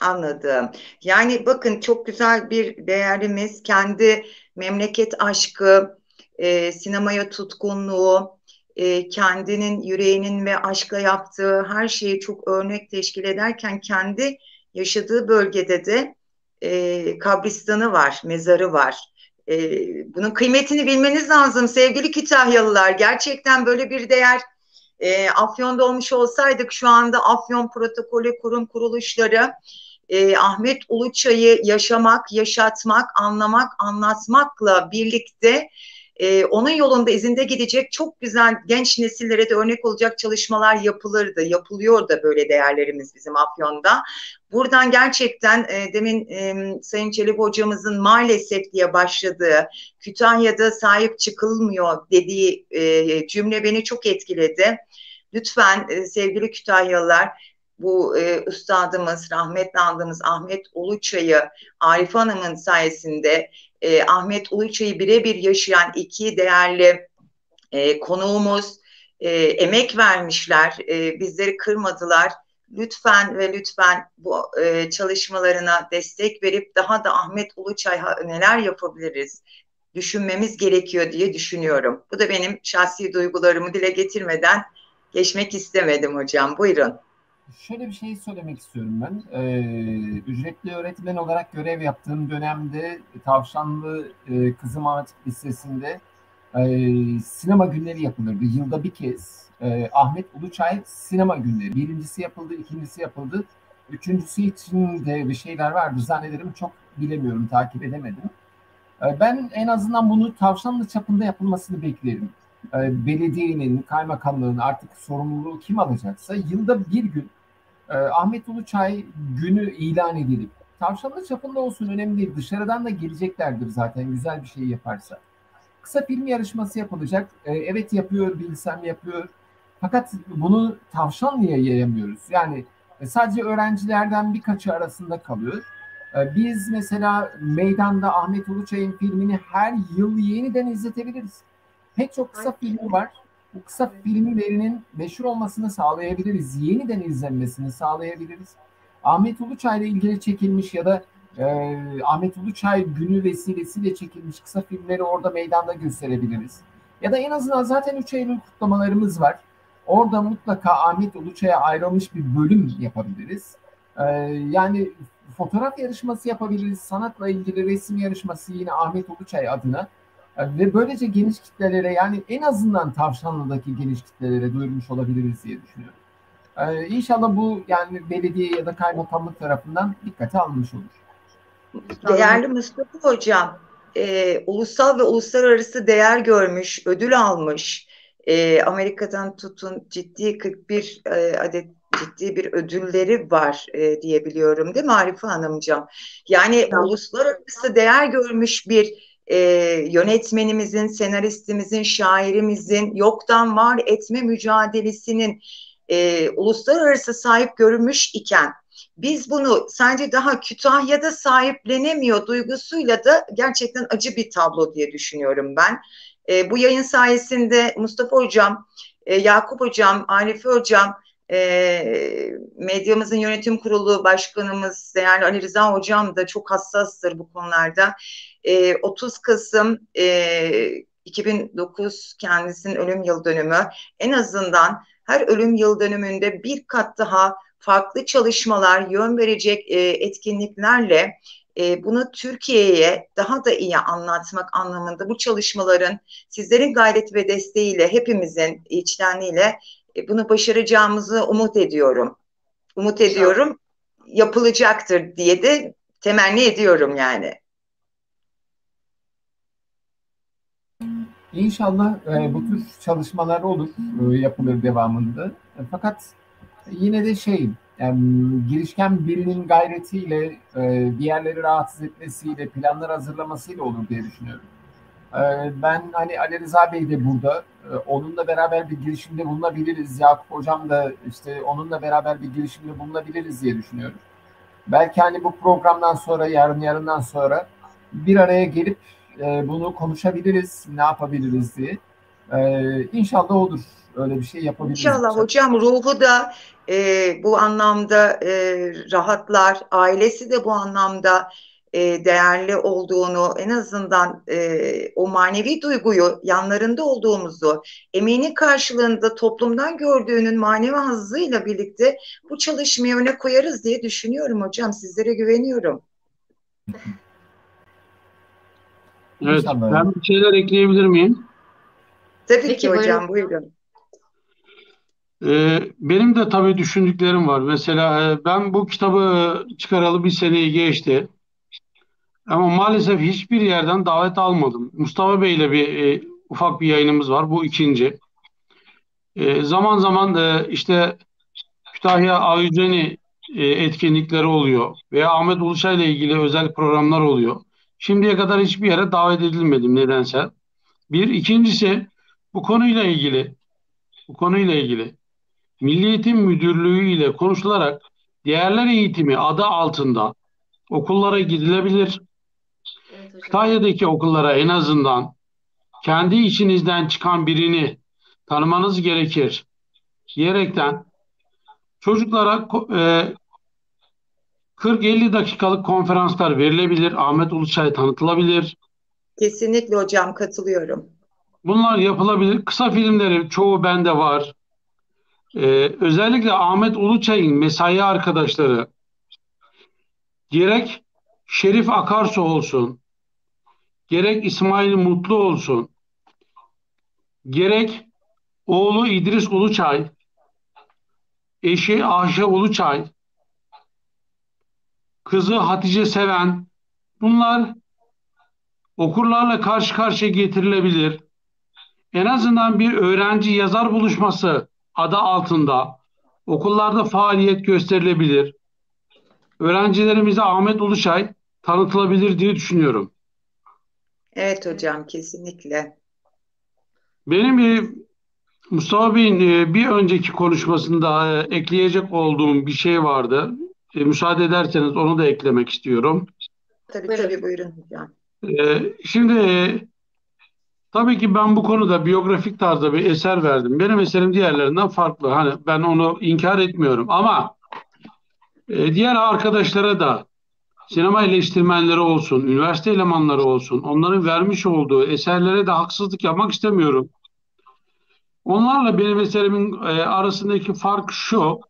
Anladım. Yani bakın çok güzel bir değerimiz kendi memleket aşkı, e, sinemaya tutkunluğu, e, kendinin yüreğinin ve aşkla yaptığı her şeyi çok örnek teşkil ederken kendi yaşadığı bölgede de e, kabristanı var, mezarı var. E, bunun kıymetini bilmeniz lazım sevgili Kütahyalılar. Gerçekten böyle bir değer e, Afyon'da olmuş olsaydık şu anda Afyon protokolü kurum kuruluşları e, Ahmet Uluçay'ı yaşamak, yaşatmak, anlamak, anlatmakla birlikte e, onun yolunda izinde gidecek çok güzel genç nesillere de örnek olacak çalışmalar yapılırdı. Yapılıyor da böyle değerlerimiz bizim Afyon'da. Buradan gerçekten e, demin e, Sayın Çelebi hocamızın maalesef diye başladığı Kütahya'da sahip çıkılmıyor dediği e, cümle beni çok etkiledi. Lütfen e, sevgili Kütahyalılar bu e, üstadımız, rahmetli andığımız Ahmet Uluçay'ı Arif Hanım'ın sayesinde e, Ahmet Uluçay'ı birebir yaşayan iki değerli e, konuğumuz e, emek vermişler, e, bizleri kırmadılar. Lütfen ve lütfen bu e, çalışmalarına destek verip daha da Ahmet Uluçay neler yapabiliriz düşünmemiz gerekiyor diye düşünüyorum. Bu da benim şahsi duygularımı dile getirmeden geçmek istemedim hocam. Buyurun. Şöyle bir şey söylemek istiyorum ben. Ee, ücretli öğretmen olarak görev yaptığım dönemde Tavşanlı e, Kızım Hatip Lisesi'nde e, sinema günleri yapılırdı. Yılda bir kez e, Ahmet Uluçay sinema günleri. Birincisi yapıldı, ikincisi yapıldı. Üçüncüsü için de bir şeyler vardı zannederim. Çok bilemiyorum, takip edemedim. E, ben en azından bunu Tavşanlı çapında yapılmasını beklerim. E, belediyenin, kaymakamlığın artık sorumluluğu kim alacaksa yılda bir gün e, Ahmet Uluçay günü ilan edilip tavşanlı çapında olsun önemli değil. Dışarıdan da geleceklerdir zaten güzel bir şey yaparsa. Kısa film yarışması yapılacak. E, evet yapıyor, bilsem yapıyor. Fakat bunu Tavşanlı'ya yayamıyoruz. Yani e, sadece öğrencilerden birkaçı arasında kalıyor. E, biz mesela meydanda Ahmet Uluçay'ın filmini her yıl yeniden izletebiliriz. Pek çok kısa filmi var. Bu kısa filmlerinin meşhur olmasını sağlayabiliriz. Yeniden izlenmesini sağlayabiliriz. Ahmet Uluçay ile ilgili çekilmiş ya da e, Ahmet Uluçay günü vesilesiyle çekilmiş kısa filmleri orada meydanda gösterebiliriz. Ya da en azından zaten 3 Eylül kutlamalarımız var. Orada mutlaka Ahmet Uluçay'a ayrılmış bir bölüm yapabiliriz. Ee, yani fotoğraf yarışması yapabiliriz. Sanatla ilgili resim yarışması yine Ahmet Uluçay adına. Ve böylece geniş kitlelere yani en azından Tavşanlı'daki geniş kitlelere duyurmuş olabiliriz diye düşünüyorum. Ee, inşallah bu yani belediye ya da kaymakamlık tarafından dikkate alınmış olur. Değerli Mustafa Hocam, e, ulusal ve uluslararası değer görmüş, ödül almış, e, Amerika'dan tutun ciddi 41 e, adet ciddi bir ödülleri var e, diyebiliyorum değil mi Arife Hanımcığım? Yani evet. uluslararası değer görmüş bir e, yönetmenimizin, senaristimizin, şairimizin yoktan var etme mücadelesinin e, uluslararası sahip görülmüş iken biz bunu sence daha Kütahya'da sahiplenemiyor duygusuyla da gerçekten acı bir tablo diye düşünüyorum ben. E, bu yayın sayesinde Mustafa Hocam, e, Yakup Hocam, Arife Hocam, e, medyamızın yönetim kurulu başkanımız değerli Ali Rıza Hocam da çok hassastır bu konularda. E, 30 Kasım e, 2009 kendisinin ölüm yıl dönümü. En azından her ölüm yıl dönümünde bir kat daha farklı çalışmalar, yön verecek e, etkinliklerle e, bunu Türkiye'ye daha da iyi anlatmak anlamında bu çalışmaların sizlerin gayret ve desteğiyle hepimizin içtenliğiyle e, bunu başaracağımızı umut ediyorum. Umut ediyorum yapılacaktır diye de temenni ediyorum yani. İnşallah e, bu tür çalışmalar olur, e, yapılır devamında. E, fakat yine de şey, yani, girişken birinin gayretiyle, e, diğerleri rahatsız etmesiyle, planlar hazırlamasıyla olur diye düşünüyorum. E, ben hani Ali Rıza Bey de burada, e, onunla beraber bir girişimde bulunabiliriz. Yakup Hocam da işte onunla beraber bir girişimde bulunabiliriz diye düşünüyorum. Belki hani bu programdan sonra, yarın yarından sonra bir araya gelip e, bunu konuşabiliriz, ne yapabiliriz diye. E, inşallah olur öyle bir şey yapabiliriz. İnşallah hocam ruhu da e, bu anlamda e, rahatlar, ailesi de bu anlamda e, değerli olduğunu, en azından e, o manevi duyguyu yanlarında olduğumuzu, emeğinin karşılığında toplumdan gördüğünün manevi hazzıyla birlikte bu çalışmayı öne koyarız diye düşünüyorum hocam. Sizlere güveniyorum. Evet, ben bir şeyler ekleyebilir miyim? Tabii Peki, ki hocam, buyurun. buyurun. Ee, benim de tabii düşündüklerim var. Mesela e, ben bu kitabı çıkaralı bir seneyi geçti. Ama maalesef hiçbir yerden davet almadım. Mustafa Bey ile bir e, ufak bir yayınımız var. Bu ikinci. E, zaman zaman e, işte Kütahya Avceni e, etkinlikleri oluyor veya Ahmet Uluşay ile ilgili özel programlar oluyor. Şimdiye kadar hiçbir yere davet edilmedim nedense. Bir. ikincisi bu konuyla ilgili bu konuyla ilgili Milli Eğitim Müdürlüğü ile konuşularak değerler eğitimi adı altında okullara gidilebilir. Evet, Kütahya'daki okullara en azından kendi içinizden çıkan birini tanımanız gerekir diyerekten çocuklara e, 40-50 dakikalık konferanslar verilebilir. Ahmet Uluçay tanıtılabilir. Kesinlikle hocam katılıyorum. Bunlar yapılabilir. Kısa filmleri çoğu bende var. Ee, özellikle Ahmet Uluçay'ın mesai arkadaşları gerek Şerif Akarsu olsun, gerek İsmail Mutlu olsun, gerek oğlu İdris Uluçay, eşi Ayşe Uluçay, kızı Hatice Seven bunlar okurlarla karşı karşıya getirilebilir. En azından bir öğrenci yazar buluşması adı altında okullarda faaliyet gösterilebilir. Öğrencilerimize Ahmet Uluşay tanıtılabilir diye düşünüyorum. Evet hocam kesinlikle. Benim bir Mustafa Bey'in e, bir önceki konuşmasında e, ekleyecek olduğum bir şey vardı. E, müsaade ederseniz onu da eklemek istiyorum. Tabii tabii buyurun hocam. Şimdi Tabii ki ben bu konuda biyografik tarzda bir eser verdim. Benim eserim diğerlerinden farklı. Hani ben onu inkar etmiyorum ama e, diğer arkadaşlara da sinema eleştirmenleri olsun, üniversite elemanları olsun, onların vermiş olduğu eserlere de haksızlık yapmak istemiyorum. Onlarla benim eserimin e, arasındaki fark şu.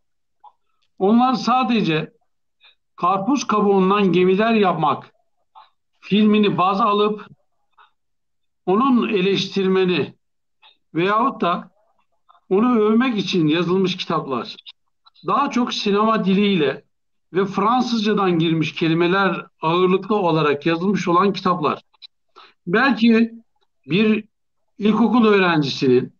Onlar sadece karpuz kabuğundan gemiler yapmak filmini baz alıp onun eleştirmeni veyahut da onu övmek için yazılmış kitaplar. Daha çok sinema diliyle ve Fransızcadan girmiş kelimeler ağırlıklı olarak yazılmış olan kitaplar. Belki bir ilkokul öğrencisinin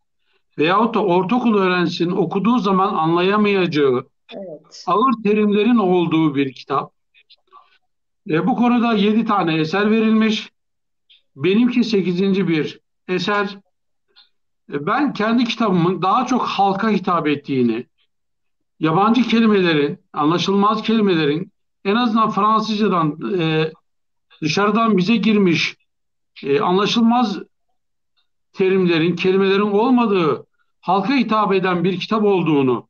veyahut da ortaokul öğrencisinin okuduğu zaman anlayamayacağı Evet. ağır terimlerin olduğu bir kitap. E, bu konuda yedi tane eser verilmiş. Benimki sekizinci bir eser. E, ben kendi kitabımın daha çok halka hitap ettiğini, yabancı kelimelerin, anlaşılmaz kelimelerin en azından Fransızcadan e, dışarıdan bize girmiş e, anlaşılmaz terimlerin, kelimelerin olmadığı halka hitap eden bir kitap olduğunu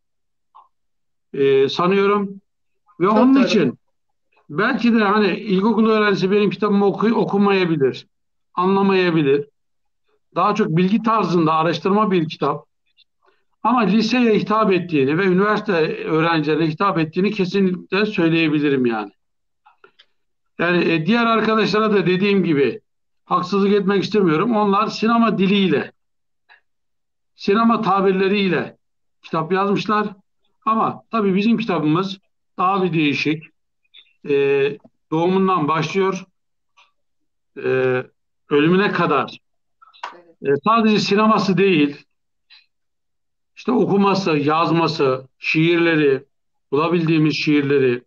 e, sanıyorum. Ve Çok onun doğru. için belki de hani ilkokul öğrencisi benim kitabımı oku okumayabilir, anlamayabilir. Daha çok bilgi tarzında araştırma bir kitap. Ama liseye hitap ettiğini ve üniversite öğrencilerine hitap ettiğini kesinlikle söyleyebilirim yani. Yani e, diğer arkadaşlara da dediğim gibi haksızlık etmek istemiyorum. Onlar sinema diliyle, sinema tabirleriyle kitap yazmışlar. Ama tabii bizim kitabımız daha bir değişik. E, doğumundan başlıyor. E, ölümüne kadar. E, sadece sineması değil, işte okuması, yazması, şiirleri, bulabildiğimiz şiirleri,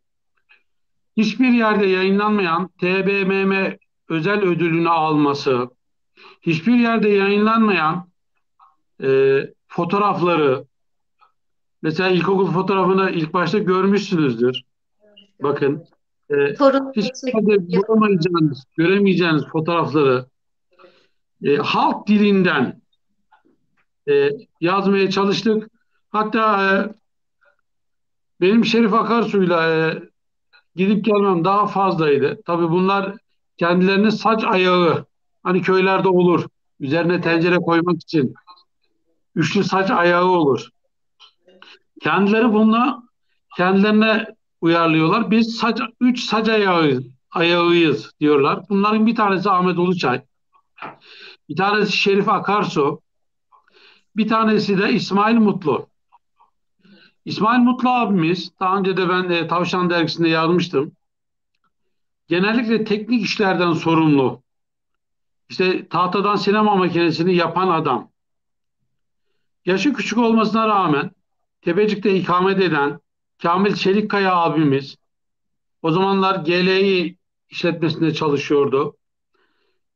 hiçbir yerde yayınlanmayan TBMM özel ödülünü alması, hiçbir yerde yayınlanmayan e, fotoğrafları, mesela ilkokul fotoğrafını ilk başta görmüşsünüzdür. Bakın, e, yerde bulamayacağınız, göremeyeceğiniz fotoğrafları e, halk dilinden e, yazmaya çalıştık. Hatta e, benim Şerif Akarsu'yla e, gidip gelmem daha fazlaydı. Tabii bunlar kendilerine saç ayağı hani köylerde olur. Üzerine tencere koymak için üçlü saç ayağı olur. Kendileri bunu kendilerine uyarlıyorlar. Biz saç, üç saç ayağı, ayağıyız diyorlar. Bunların bir tanesi Ahmet Uluçay. Bir tanesi Şerif Akarsu. Bir tanesi de İsmail Mutlu. İsmail Mutlu abimiz, daha önce de ben de Tavşan Dergisi'nde yazmıştım. Genellikle teknik işlerden sorumlu. İşte tahtadan sinema makinesini yapan adam. Yaşı küçük olmasına rağmen Tepecik'te ikamet eden Kamil Çelikkaya abimiz o zamanlar GLİ işletmesinde çalışıyordu.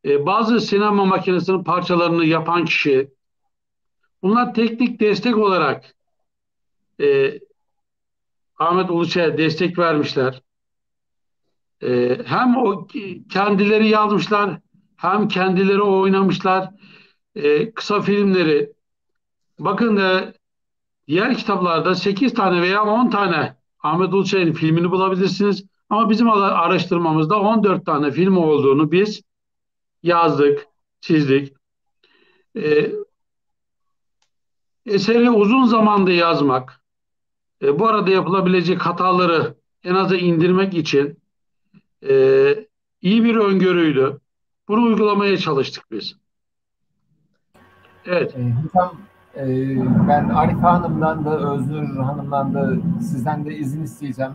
Ee, bazı sinema makinesinin parçalarını yapan kişi. Bunlar teknik destek olarak e, Ahmet Uluçay'a destek vermişler. E, hem o kendileri yazmışlar hem kendileri oynamışlar e, kısa filmleri. Bakın e, diğer kitaplarda 8 tane veya 10 tane Ahmet Uluçay'ın filmini bulabilirsiniz. Ama bizim araştırmamızda 14 tane film olduğunu biz yazdık, çizdik. E, eseri uzun zamanda yazmak, e, bu arada yapılabilecek hataları en aza indirmek için e, iyi bir öngörüydü. Bunu uygulamaya çalıştık biz. Evet. E, hocam ben Arife Hanım'dan da Öznur Hanım'dan da sizden de izin isteyeceğim.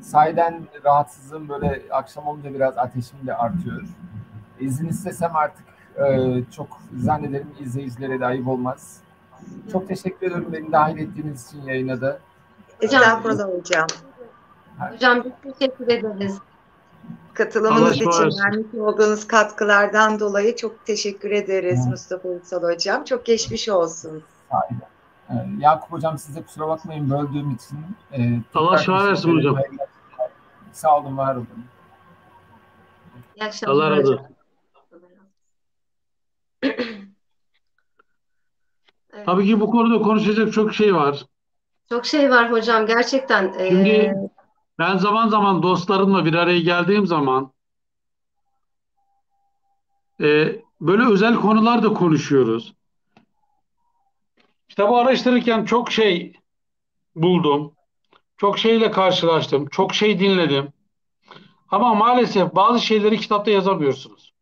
Sahiden rahatsızlığım böyle akşam olunca biraz ateşim de artıyor. İzin istesem artık e, çok zannederim izleyicilere de ayıp olmaz. Çok teşekkür ediyorum beni dahil ettiğiniz için yayına da. Estağfurullah hocam. Hocam biz teşekkür ederiz. Katılımınız Allah için, vermiş olduğunuz katkılardan dolayı çok teşekkür ederiz Hı. Mustafa Uysal hocam. Çok geçmiş olsun. Sahiden. E, Yakup hocam size kusura bakmayın böldüğüm için. E, tekrar Allah şifa versin hocam. Sağ olun, var olun. İyi akşamlar. Allah razı olsun. Evet. Tabii ki bu konuda konuşacak çok şey var. Çok şey var hocam gerçekten. Ee, Şimdi ben zaman zaman dostlarımla bir araya geldiğim zaman e, böyle özel konular da konuşuyoruz. Kitabı araştırırken çok şey buldum. Çok şeyle karşılaştım. Çok şey dinledim. Ama maalesef bazı şeyleri kitapta yazamıyorsunuz.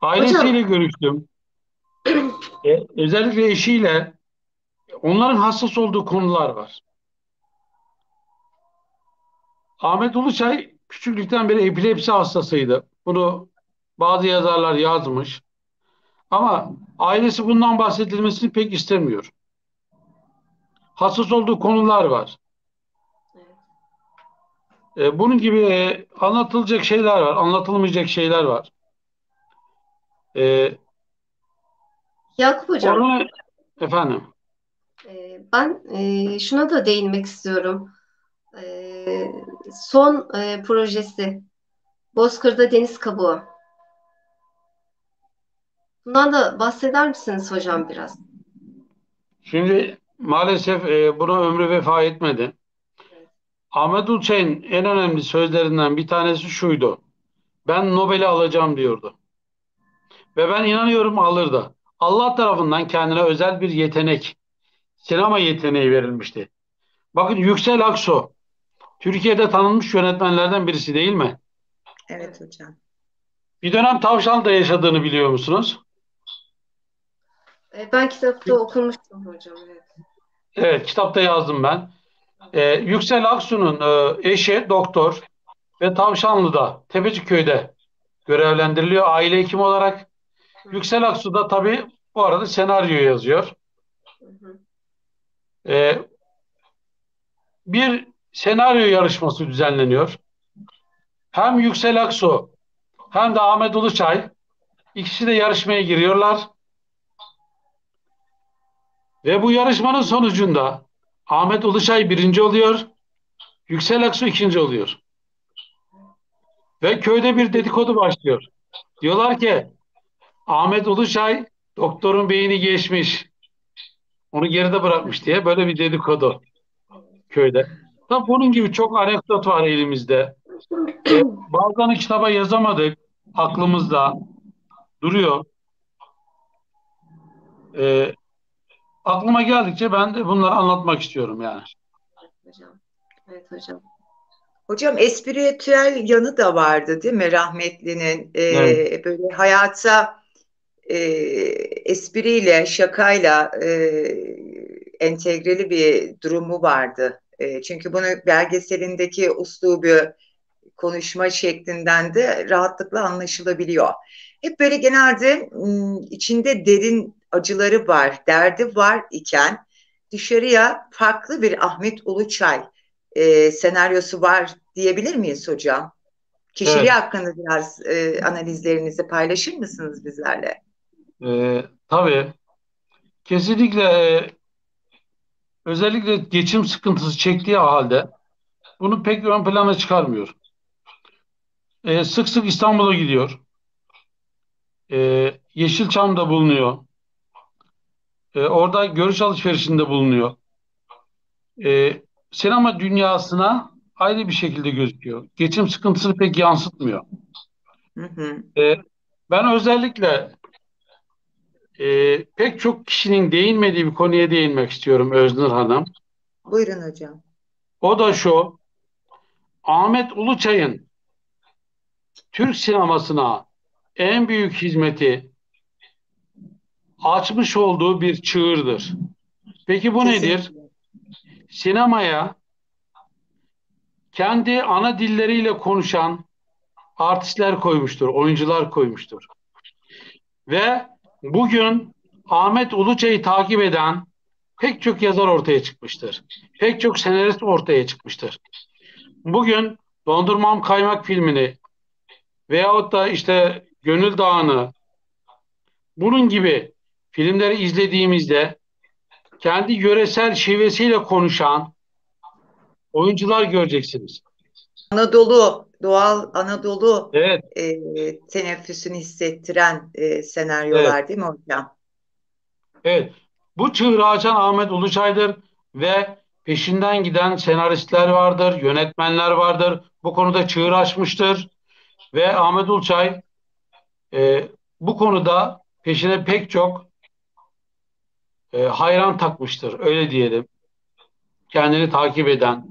Ailesiyle görüştüm. E, özellikle eşiyle onların hassas olduğu konular var. Ahmet Uluçay küçüklükten beri epilepsi hastasıydı. Bunu bazı yazarlar yazmış. Ama ailesi bundan bahsedilmesini pek istemiyor. Hassas olduğu konular var. E, bunun gibi e, anlatılacak şeyler var, anlatılmayacak şeyler var. E, Yakup hocam. onu- efendim. Ee, Ben e, şuna da değinmek istiyorum. Ee, Son e, projesi Bozkır'da Deniz Kabuğu. Bundan da bahseder misiniz hocam biraz? Şimdi maalesef e, buna ömrü vefa etmedi. Ahmet Uluçay'ın en önemli sözlerinden bir tanesi şuydu. Ben Nobel'i alacağım diyordu. Ve ben inanıyorum alır da. Allah tarafından kendine özel bir yetenek, sinema yeteneği verilmişti. Bakın Yüksel Aksu, Türkiye'de tanınmış yönetmenlerden birisi değil mi? Evet hocam. Bir dönem Tavşan'da yaşadığını biliyor musunuz? Ee, Ben kitapta okumuştum hocam. Evet. Evet, kitapta yazdım ben. Ee, Yüksel Aksu'nun e, eşi doktor ve Tavşanlı'da, Tepeciköy'de görevlendiriliyor aile hekimi olarak. Yüksel Aksu da tabii bu arada senaryo yazıyor. Hı hı. Ee, bir senaryo yarışması düzenleniyor. Hem Yüksel Aksu hem de Ahmet Uluçay ikisi de yarışmaya giriyorlar. Ve bu yarışmanın sonucunda Ahmet Uluçay birinci oluyor, Yüksel Aksu ikinci oluyor. Ve köyde bir dedikodu başlıyor. Diyorlar ki Ahmet Uluçay doktorun beyni geçmiş. Onu geride bırakmış diye böyle bir dedikodu köyde. Tabii bunun gibi çok anekdot var elimizde. E, bazılarını kitaba yazamadık. Aklımızda duruyor. E, aklıma geldikçe ben de bunları anlatmak istiyorum yani. Hocam. Evet hocam. Hocam espritüel yanı da vardı değil mi rahmetlinin? Ee, Evet. böyle hayata e, espriyle, şakayla e, entegreli bir durumu vardı. E, çünkü bunu belgeselindeki uslubu konuşma şeklinden de rahatlıkla anlaşılabiliyor. Hep böyle genelde içinde derin acıları var, derdi var iken dışarıya farklı bir Ahmet Uluçay e, senaryosu var diyebilir miyiz hocam? Kişiliği Evet. hakkında biraz e, analizlerinizi paylaşır mısınız bizlerle? E, tabii kesinlikle e, özellikle geçim sıkıntısı çektiği halde bunu pek ön plana çıkarmıyor. E, sık sık İstanbul'a gidiyor. E, Yeşilçam'da bulunuyor. E, orada görüş alışverişinde bulunuyor. E, sinema dünyasına ayrı bir şekilde gözüküyor. Geçim sıkıntısını pek yansıtmıyor. Hı hı. E, ben özellikle e, pek çok kişinin değinmediği bir konuya değinmek istiyorum Öznur Hanım. Buyurun hocam. O da şu, Ahmet Uluçay'ın Türk sinemasına en büyük hizmeti açmış olduğu bir çığırdır. Peki bu nedir? Kesinlikle. Sinemaya kendi ana dilleriyle konuşan artistler koymuştur, oyuncular koymuştur. Ve bugün Ahmet Uluçay'ı takip eden pek çok yazar ortaya çıkmıştır. Pek çok senarist ortaya çıkmıştır. Bugün Dondurmam Kaymak filmini veyahut da işte Gönül Dağı'nı bunun gibi filmleri izlediğimizde kendi yöresel şivesiyle konuşan oyuncular göreceksiniz. Anadolu, doğal Anadolu Evet, e, teneffüsünü hissettiren e, senaryolar değil mi hocam? Evet. Bu çığırı açan Ahmet Uluçay'dır ve peşinden giden senaristler vardır, yönetmenler vardır. Bu konuda çığır açmıştır ve Ahmet Uluçay e, bu konuda peşine pek çok e, hayran takmıştır. Öyle diyelim. Kendini takip eden,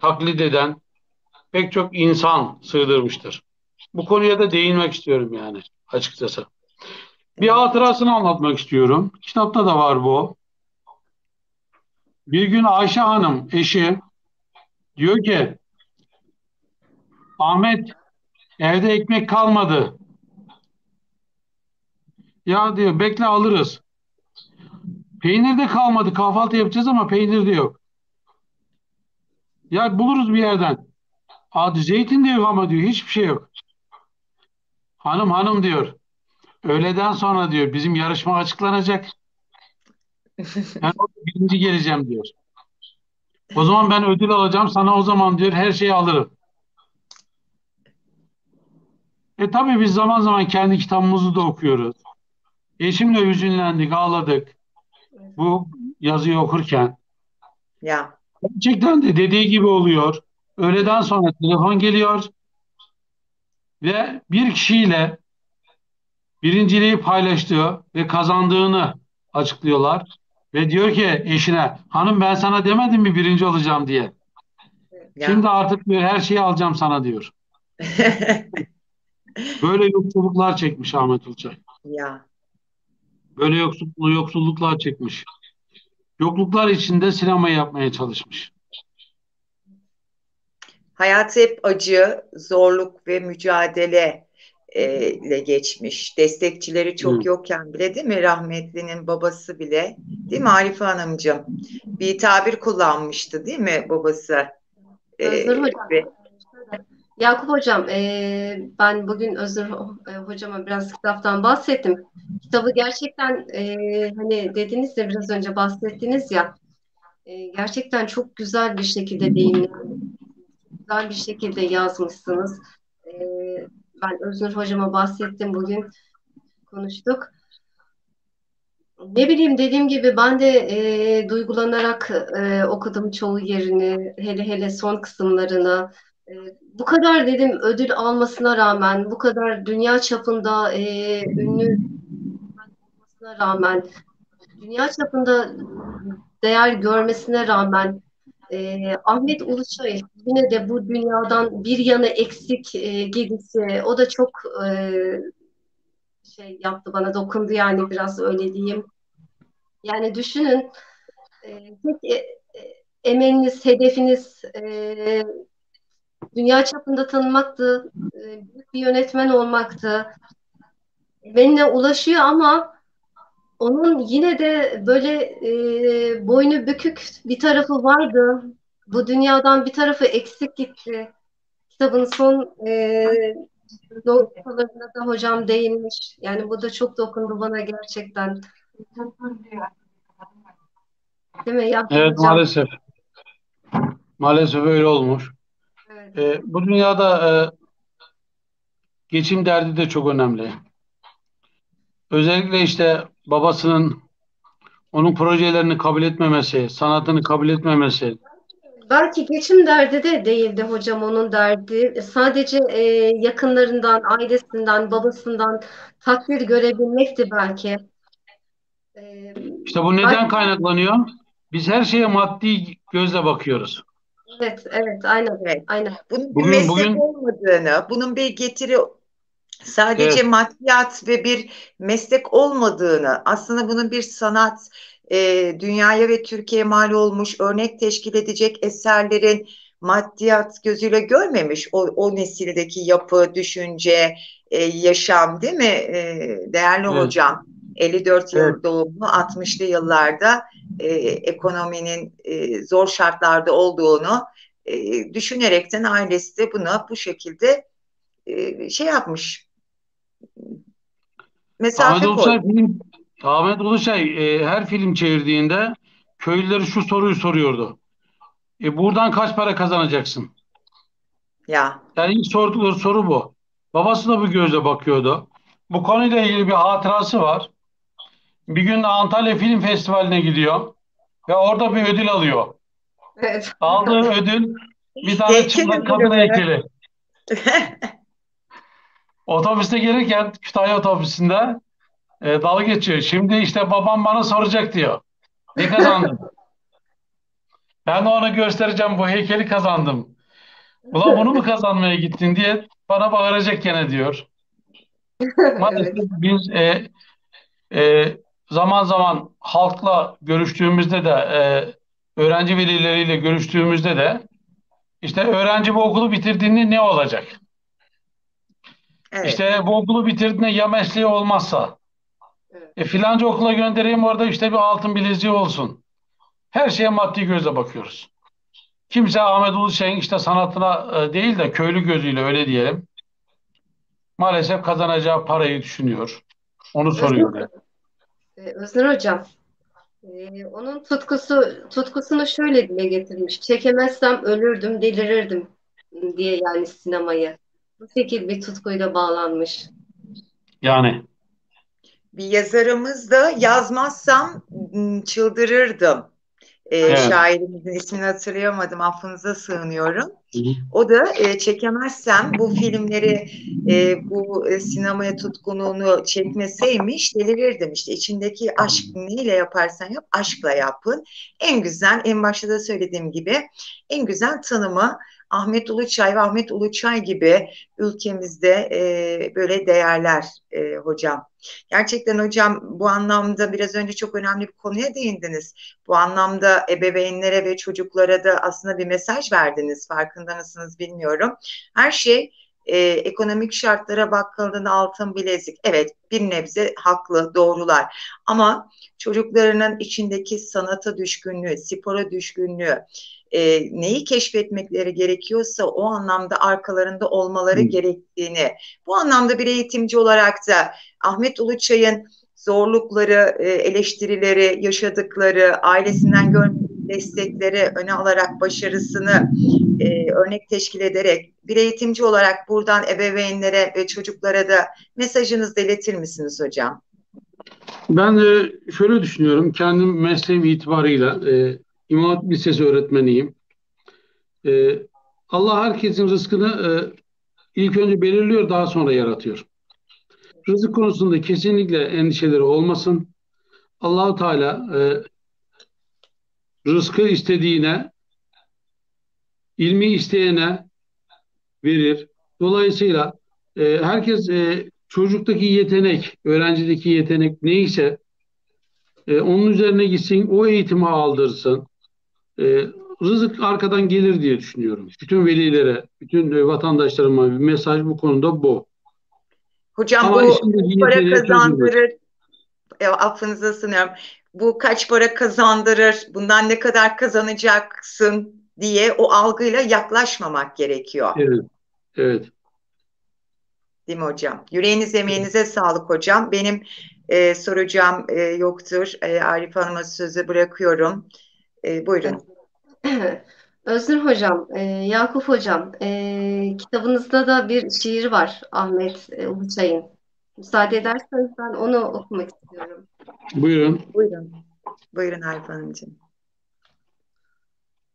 taklit eden pek çok insan sığdırmıştır. Bu konuya da değinmek istiyorum yani açıkçası. Bir hatırasını anlatmak istiyorum. Kitapta da var bu. Bir gün Ayşe Hanım eşi diyor ki Ahmet evde ekmek kalmadı. Ya diyor bekle alırız. Peynir de kalmadı. Kahvaltı yapacağız ama peynir de yok. Ya buluruz bir yerden. Adı zeytin de yok ama diyor. Hiçbir şey yok. Hanım hanım diyor. Öğleden sonra diyor bizim yarışma açıklanacak. Ben birinci geleceğim diyor. O zaman ben ödül alacağım sana o zaman diyor her şeyi alırım. E tabii biz zaman zaman kendi kitabımızı da okuyoruz. Eşimle hüzünlendik, ağladık. Bu yazıyı okurken. Ya. Gerçekten de dediği gibi oluyor. Öğleden sonra telefon geliyor ve bir kişiyle birinciliği paylaştığı ve kazandığını açıklıyorlar. Ve diyor ki eşine hanım ben sana demedim mi birinci olacağım diye. Ya. Şimdi artık diyor her şeyi alacağım sana diyor. Böyle yoksulluklar çekmiş Ahmet Ulçay. ya. Böyle yoksulluk, yoksulluklar çekmiş. Yokluklar içinde sinema yapmaya çalışmış. Hayat hep acı, zorluk ve mücadele e, ile geçmiş. Destekçileri çok Hı. yokken bile değil mi? Rahmetlinin babası bile. Değil mi Arife Hanımcığım? Bir tabir kullanmıştı değil mi babası? E, Özür hocam. ve- Yakup hocam, e, ben bugün Özür e, hocama biraz kitaptan bahsettim. Kitabı gerçekten e, hani dediniz ya biraz önce bahsettiniz ya e, gerçekten çok güzel bir şekilde deyimli, güzel bir şekilde yazmışsınız. E, ben Özür hocama bahsettim bugün konuştuk. Ne bileyim dediğim gibi ben de e, duygulanarak e, okudum çoğu yerini, hele hele son kısımlarını. E, bu kadar dedim ödül almasına rağmen, bu kadar dünya çapında e, ünlü olmasına rağmen, dünya çapında değer görmesine rağmen e, Ahmet Uluçay yine de bu dünyadan bir yanı eksik e, gibisi, o da çok e, şey yaptı bana dokundu yani biraz öyle diyeyim. Yani düşünün e, tek e, e, emeliniz, hedefiniz e, dünya çapında tanınmaktı, e, büyük bir yönetmen olmaktı. Emeline ulaşıyor ama onun yine de böyle e, boynu bükük bir tarafı vardı. Bu dünyadan bir tarafı eksik gitti. Kitabın son e, noktalarında da hocam değinmiş. Yani bu da çok dokundu bana gerçekten. Değil mi Yakup Evet hocam? maalesef. Maalesef öyle olmuş. E, bu dünyada e, geçim derdi de çok önemli. Özellikle işte babasının onun projelerini kabul etmemesi, sanatını kabul etmemesi. Belki geçim derdi de değildi hocam onun derdi. Sadece e, yakınlarından, ailesinden, babasından takdir görebilmekti belki. E, İşte bu neden kaynaklanıyor? Biz her şeye maddi gözle bakıyoruz. Evet, evet, aynen, Evet. aynen. Bunun bir Bugün- meslek bugün- olmadığını, bunun bir getiri sadece Evet. maddiyat ve bir meslek olmadığını, aslında bunun bir sanat, e, dünyaya ve Türkiye'ye mal olmuş, örnek teşkil edecek eserlerin maddiyat gözüyle görmemiş o, o nesildeki yapı, düşünce, e, yaşam değil mi e, değerli Evet. hocam? 54 yıl Evet. doğumlu 60'lı yıllarda e, ekonominin e, zor şartlarda olduğunu e, düşünerekten ailesi de buna bu şekilde e, şey yapmış. Mesafe Ahmet koymuş. film, Ahmet Uluçay e, her film çevirdiğinde köylüleri şu soruyu soruyordu. E, buradan kaç para kazanacaksın? Ya Yani ilk sordukları soru bu. Babası da bu gözle bakıyordu. Bu konuyla ilgili bir hatırası var. Bir gün Antalya Film Festivali'ne gidiyor ve orada bir ödül alıyor. Evet. Aldığı ödül bir tane Heykel çıplak kadın heykeli. Otobüste gelirken Kütahya otobüsünde e, dalga geçiyor. Şimdi işte babam bana soracak diyor. Ne kazandın? Ben de ona göstereceğim bu heykeli kazandım. Ulan bunu mu kazanmaya gittin diye bana bağıracak gene diyor. Maalesef Evet. biz e, e, zaman zaman halkla görüştüğümüzde de e, öğrenci velileriyle görüştüğümüzde de işte öğrenci bu okulu bitirdiğinde ne olacak? Evet. İşte bu okulu bitirdiğinde ya mesleği olmazsa Evet. e, filanca okula göndereyim orada işte bir altın bileziği olsun. Her şeye maddi gözle bakıyoruz. Kimse Ahmet Uluçay'ın işte sanatına e, değil de köylü gözüyle öyle diyelim. Maalesef kazanacağı parayı düşünüyor. Onu soruyor. Ee, Öznur Hocam, e, onun tutkusu tutkusunu şöyle dile getirmiş. Çekemezsem ölürdüm, delirirdim diye yani sinemayı. Bu şekilde bir tutkuyla bağlanmış. Yani Bir yazarımız da yazmazsam m, çıldırırdım. Ee, Evet. şairimizin ismini hatırlayamadım. Affınıza sığınıyorum. O da e, çekemezsem bu filmleri e, bu e, sinemaya tutkunluğunu çekmeseymiş delirirdim işte içindeki aşk neyle yaparsan yap aşkla yapın. En güzel en başta da söylediğim gibi en güzel tanımı Ahmet Uluçay ve Ahmet Uluçay gibi ülkemizde e, böyle değerler e, hocam. Gerçekten hocam bu anlamda biraz önce çok önemli bir konuya değindiniz. Bu anlamda ebeveynlere ve çocuklara da aslında bir mesaj verdiniz. Farkında mısınız bilmiyorum. Her şey e, ekonomik şartlara bakıldığında altın bilezik. Evet bir nebze haklı, doğrular. Ama çocuklarının içindeki sanata düşkünlüğü, spora düşkünlüğü, e, neyi keşfetmekleri gerekiyorsa o anlamda arkalarında olmaları Hı. gerektiğini, bu anlamda bir eğitimci olarak da Ahmet Uluçay'ın zorlukları, e, eleştirileri, yaşadıkları, ailesinden görmediği destekleri öne alarak başarısını e, örnek teşkil ederek bir eğitimci olarak buradan ebeveynlere ve çocuklara da mesajınızı iletir misiniz hocam? Ben de şöyle düşünüyorum. Kendim mesleğim itibarıyla e, İmam Hatip Lisesi öğretmeniyim. E, Allah herkesin rızkını e, ilk önce belirliyor, daha sonra yaratıyor. Rızık konusunda kesinlikle endişeleri olmasın. Allahu Teala e, rızkı istediğine, ilmi isteyene verir. Dolayısıyla e, herkes e, çocuktaki yetenek, öğrencideki yetenek neyse e, onun üzerine gitsin, o eğitimi aldırsın. E, rızık arkadan gelir diye düşünüyorum. Bütün velilere, bütün e, vatandaşlarıma bir mesaj bu konuda bu. Hocam Ama bu para kazandırır. E, affınıza sığınıyorum. Bu kaç para kazandırır, bundan ne kadar kazanacaksın diye o algıyla yaklaşmamak gerekiyor. Evet, evet. Değil mi hocam? Yüreğiniz emeğinize sağlık hocam. Benim e, soracağım e, yoktur. E, Arif Hanım'a sözü bırakıyorum. E, buyurun. Öznur Hocam, e, Yakup Hocam, e, kitabınızda da bir şiir var Ahmet e, Uluçay'ın. Müsaade ederseniz ben onu okumak istiyorum. Buyurun. Buyurun. Buyurun Arif Hanımcığım.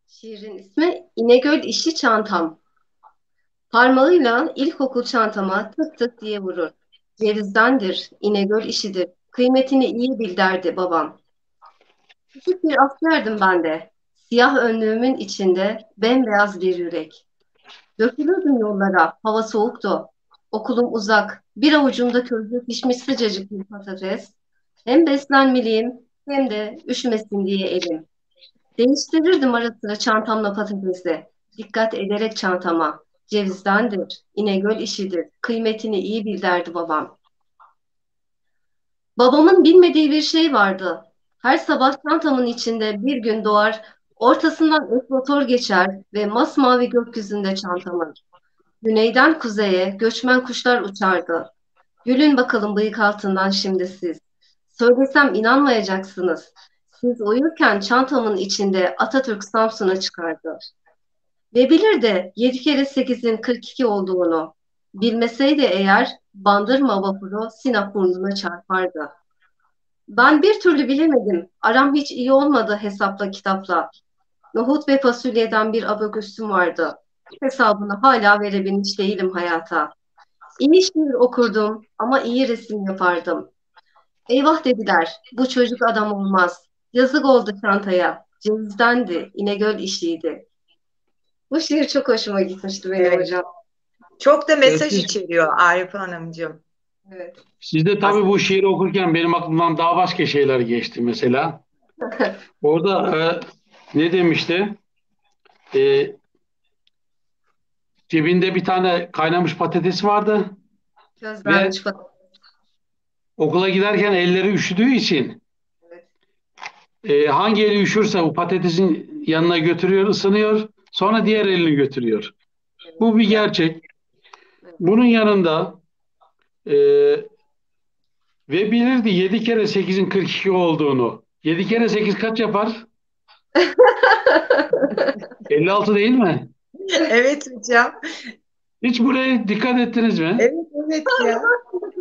Şiirin ismi İnegöl işi çantam. Parmağıyla ilkokul çantama tık tık diye vurur. Cevizdendir, İnegöl işidir. Kıymetini iyi bil derdi babam. Küçük bir askerdim ben de. Siyah önlüğümün içinde bembeyaz bir yürek. Dökülürdüm yollara, hava soğuktu. Okulum uzak, bir avucumda közde pişmiş sıcacık bir patates. Hem beslenmeliyim hem de üşümesin diye elim. Değiştirirdim ara sıra çantamla patatesi. Dikkat ederek çantama. Cevizdendir, İnegöl işidir. Kıymetini iyi bil derdi babam. Babamın bilmediği bir şey vardı. Her sabah çantamın içinde bir gün doğar, ortasından ekvator geçer ve masmavi gökyüzünde çantamın. Güneyden kuzeye göçmen kuşlar uçardı. Gülün bakalım bıyık altından şimdi siz. Söylesem inanmayacaksınız. Siz uyurken çantamın içinde Atatürk Samsun'a çıkardı. Ve bilirdi 7 kere 8'in 42 olduğunu. Bilmeseydi eğer Bandırma vapuru Sinop burnuna çarpardı. Ben bir türlü bilemedim. Aram hiç iyi olmadı hesapla kitapla. Nohut ve fasulyeden bir abaküsüm vardı. Hesabını hala verebilmiş değilim hayata. İyi şiir okurdum ama iyi resim yapardım. Eyvah dediler, bu çocuk adam olmaz. Yazık oldu çantaya. Cevizdendi, İnegöl işiydi. Bu şiir çok hoşuma gitmişti benim Evet. hocam. Çok da mesaj Evet. içeriyor Arif Hanımcığım. Evet. Siz de tabii bu şiiri okurken benim aklımdan daha başka şeyler geçti mesela. Orada e, ne demişti? E, cebinde bir tane kaynamış patates vardı. Közlenmiş falan. Okula giderken elleri üşüdüğü için Evet. e, hangi eli üşürse bu patatesin yanına götürüyor, ısınıyor. Sonra diğer elini götürüyor. Bu bir gerçek. Bunun yanında e, ve bilirdi 7 kere 8'in 42 olduğunu. 7 kere 8 kaç yapar? 56 değil mi? Evet hocam. Hiç buraya dikkat ettiniz mi? Evet evet ya.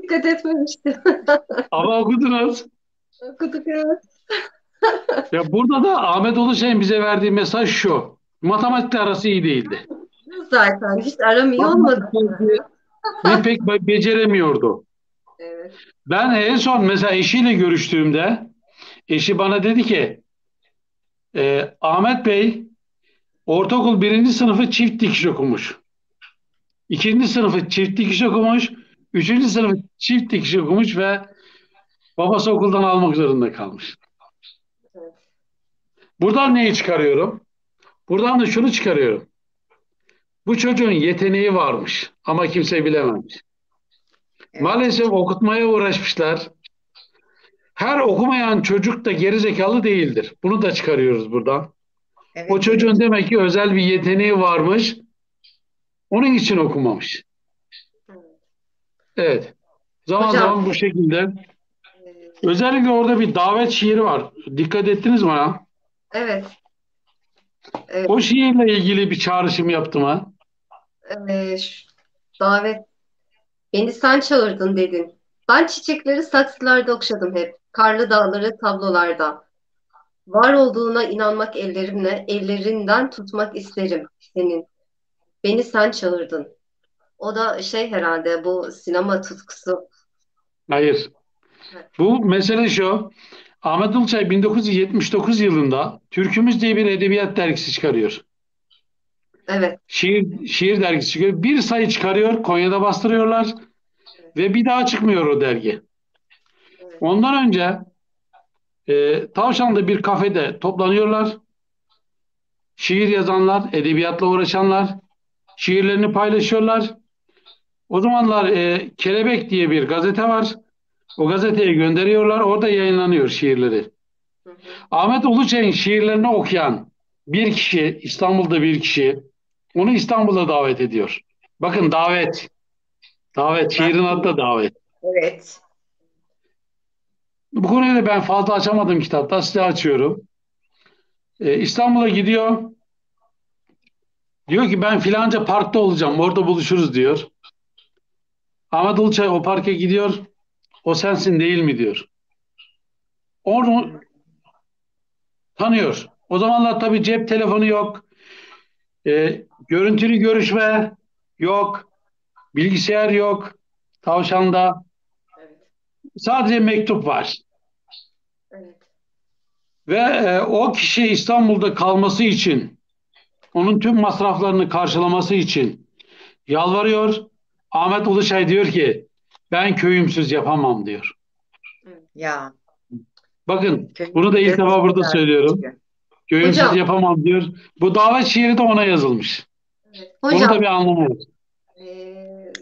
Dikkat etmemiştim. Ama okudunuz. Okuduk evet. Ya burada da Ahmet Uluşay'ın bize verdiği mesaj şu. Matematikle arası iyi değildi. Zaten hiç aram iyi olmadı. Ve pek be- beceremiyordu. Evet. Ben en son mesela eşiyle görüştüğümde eşi bana dedi ki "E, Ahmet Bey ortaokul birinci sınıfı çift dikiş okumuş. İkinci sınıfı çift dikiş okumuş. Üçüncü sınıfı çift dikiş okumuş ve babası okuldan almak zorunda kalmış. Buradan neyi çıkarıyorum? Buradan da şunu çıkarıyorum. Bu çocuğun yeteneği varmış ama kimse bilememiş. Evet. Maalesef okutmaya uğraşmışlar. Her okumayan çocuk da gerizekalı değildir. Bunu da çıkarıyoruz buradan. Evet, O çocuğun demek ki özel bir yeteneği varmış. Onun için okumamış. Evet. Evet. Zaman Hocam- zaman bu şekilde. Özellikle orada bir davet şiiri var. Dikkat ettiniz mi ha? Evet. Evet. O şiirle ilgili bir çağrışım yaptım ha. Şu- davet. Beni sen çağırdın dedin. Ben çiçekleri saksılarda okşadım hep. Karlı dağları tablolarda. Var olduğuna inanmak ellerimle, ellerinden tutmak isterim senin. Beni sen çağırdın. O da şey herhalde bu sinema tutkusu. Hayır. Bu mesele şu. Ahmet Uluçay 1979 yılında Türkümüz diye bir edebiyat dergisi çıkarıyor. Evet. Şiir, şiir dergisi çıkıyor. Bir sayı çıkarıyor. Konya'da bastırıyorlar. Ve bir daha çıkmıyor o dergi. Evet. Ondan önce e, Tavşan'da bir kafede toplanıyorlar. Şiir yazanlar, edebiyatla uğraşanlar şiirlerini paylaşıyorlar. O zamanlar e, Kelebek diye bir gazete var. O gazeteye gönderiyorlar. Orada yayınlanıyor şiirleri. Hı hı. Ahmet Uluçay'ın şiirlerini okuyan bir kişi, İstanbul'da bir kişi, onu İstanbul'a davet ediyor. Bakın davet. Davet. Şiirin adı da davet. Evet. Bu konuyu da ben fazla açamadım kitapta. Size açıyorum. Ee, İstanbul'a gidiyor. Diyor ki ben filanca parkta olacağım. Orada buluşuruz diyor. Ahmet Uluçay o parka gidiyor. O sensin değil mi diyor. Onu tanıyor. O zamanlar tabii cep telefonu yok. Ee, görüntülü görüşme yok. Bilgisayar yok. Tavşan'da. Evet. Sadece mektup var. Evet. Ve e, o kişi İstanbul'da kalması için, onun tüm masraflarını karşılaması için yalvarıyor. Ahmet Uluşay diyor ki, ben köyümsüz yapamam diyor. Ya. Bakın, bunu da ilk defa burada söylüyorum. Köyümsüz Hocam. yapamam diyor. Bu davet şiiri de ona yazılmış. Evet. Hocam, da bir anlamalıyız. Ee,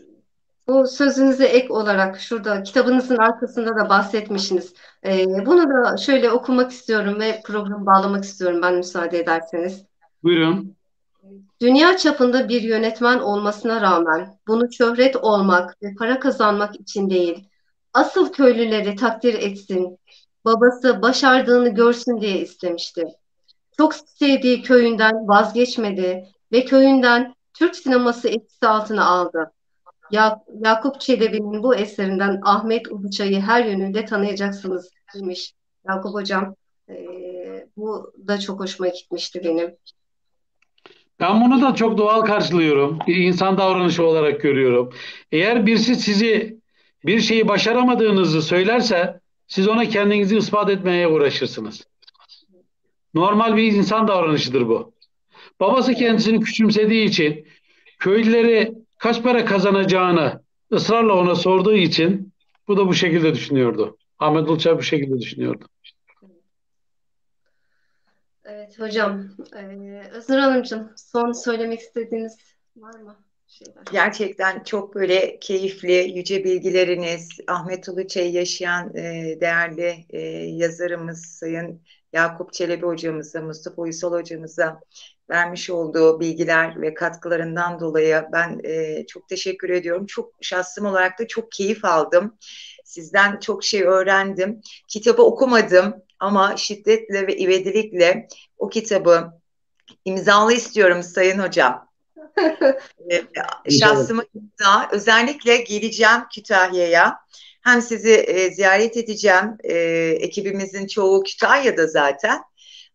bu sözünüze ek olarak şurada kitabınızın arkasında da bahsetmişsiniz. Ee, bunu da şöyle okumak istiyorum ve programı bağlamak istiyorum ben müsaade ederseniz. Buyurun. Dünya çapında bir yönetmen olmasına rağmen bunu şöhret olmak ve para kazanmak için değil, asıl köylüleri takdir etsin, babası başardığını görsün diye istemişti. Çok sevdiği köyünden vazgeçmedi ve köyünden Türk sineması etkisi altına aldı. Ya Yakup Çelebi'nin bu eserinden Ahmet Uluçay'ı her yönüyle tanıyacaksınız demiş Yakup Hocam. E, bu da çok hoşuma gitmişti benim. Ben bunu da çok doğal karşılıyorum. Bir insan davranışı olarak görüyorum. Eğer birisi sizi bir şeyi başaramadığınızı söylerse siz ona kendinizi ispat etmeye uğraşırsınız. Normal bir insan davranışıdır bu. Babası kendisini küçümsediği için köylüleri kaç para kazanacağını ısrarla ona sorduğu için bu da bu şekilde düşünüyordu. Ahmet Uluçay bu şekilde düşünüyordu. Evet hocam. Ee, Özür Hanımcığım son söylemek istediğiniz var mı? Şeyler. Gerçekten çok böyle keyifli, yüce bilgileriniz, Ahmet Uluçay'ı yaşayan e, değerli e, yazarımız Sayın Yakup Çelebi hocamıza, Mustafa Uysal hocamıza vermiş olduğu bilgiler ve katkılarından dolayı ben e, çok teşekkür ediyorum. Çok şahsım olarak da çok keyif aldım. Sizden çok şey öğrendim. Kitabı okumadım ama şiddetle ve ivedilikle o kitabı imzalı istiyorum Sayın Hocam. e, şahsıma imza. Özellikle geleceğim Kütahya'ya. Hem sizi e, ziyaret edeceğim. E, ekibimizin çoğu Kütahya'da zaten.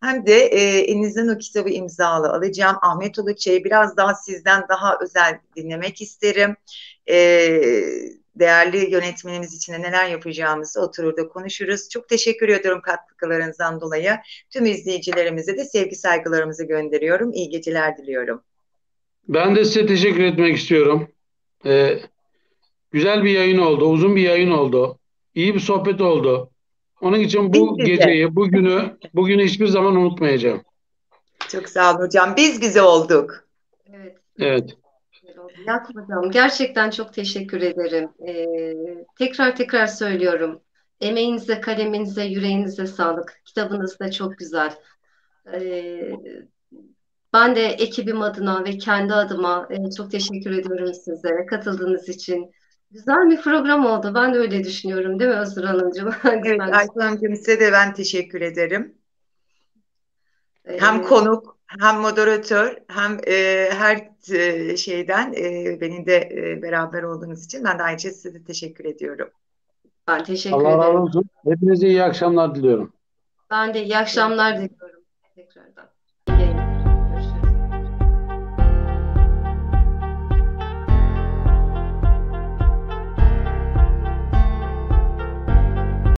Hem de e, elinizden o kitabı imzalı alacağım. Ahmet Uluçay'ı biraz daha sizden daha özel dinlemek isterim. E, değerli yönetmenimiz için de neler yapacağımızı oturur da konuşuruz. Çok teşekkür ediyorum katkılarınızdan dolayı. Tüm izleyicilerimize de sevgi saygılarımızı gönderiyorum. İyi geceler diliyorum. Ben de size teşekkür etmek istiyorum. Ee, güzel bir yayın oldu, uzun bir yayın oldu. İyi bir sohbet oldu. Onun için bu Biz bize. geceyi, bugünü, bugünü hiçbir zaman unutmayacağım. Çok sağ olun hocam. Biz bize olduk. Evet. Evet. Yakup Hocam gerçekten çok teşekkür ederim. Ee, tekrar tekrar söylüyorum. Emeğinize, kaleminize, yüreğinize sağlık. Kitabınız da çok güzel. Ee, ben de ekibim adına ve kendi adıma e, çok teşekkür ediyorum size katıldığınız için. Güzel bir program oldu. Ben de öyle düşünüyorum, değil mi Özgür Hanımcığım? Evet. Ayşe Hanımcığım size de ben teşekkür ederim. Hem Ee, konuk, hem moderatör, hem e, her e, şeyden e, beni de e, beraber olduğunuz için ben de ayrıca size de teşekkür ediyorum. ben teşekkür Allah razı ederim. olsun. Hepinize iyi akşamlar diliyorum. Ben de iyi akşamlar diliyorum tekrardan.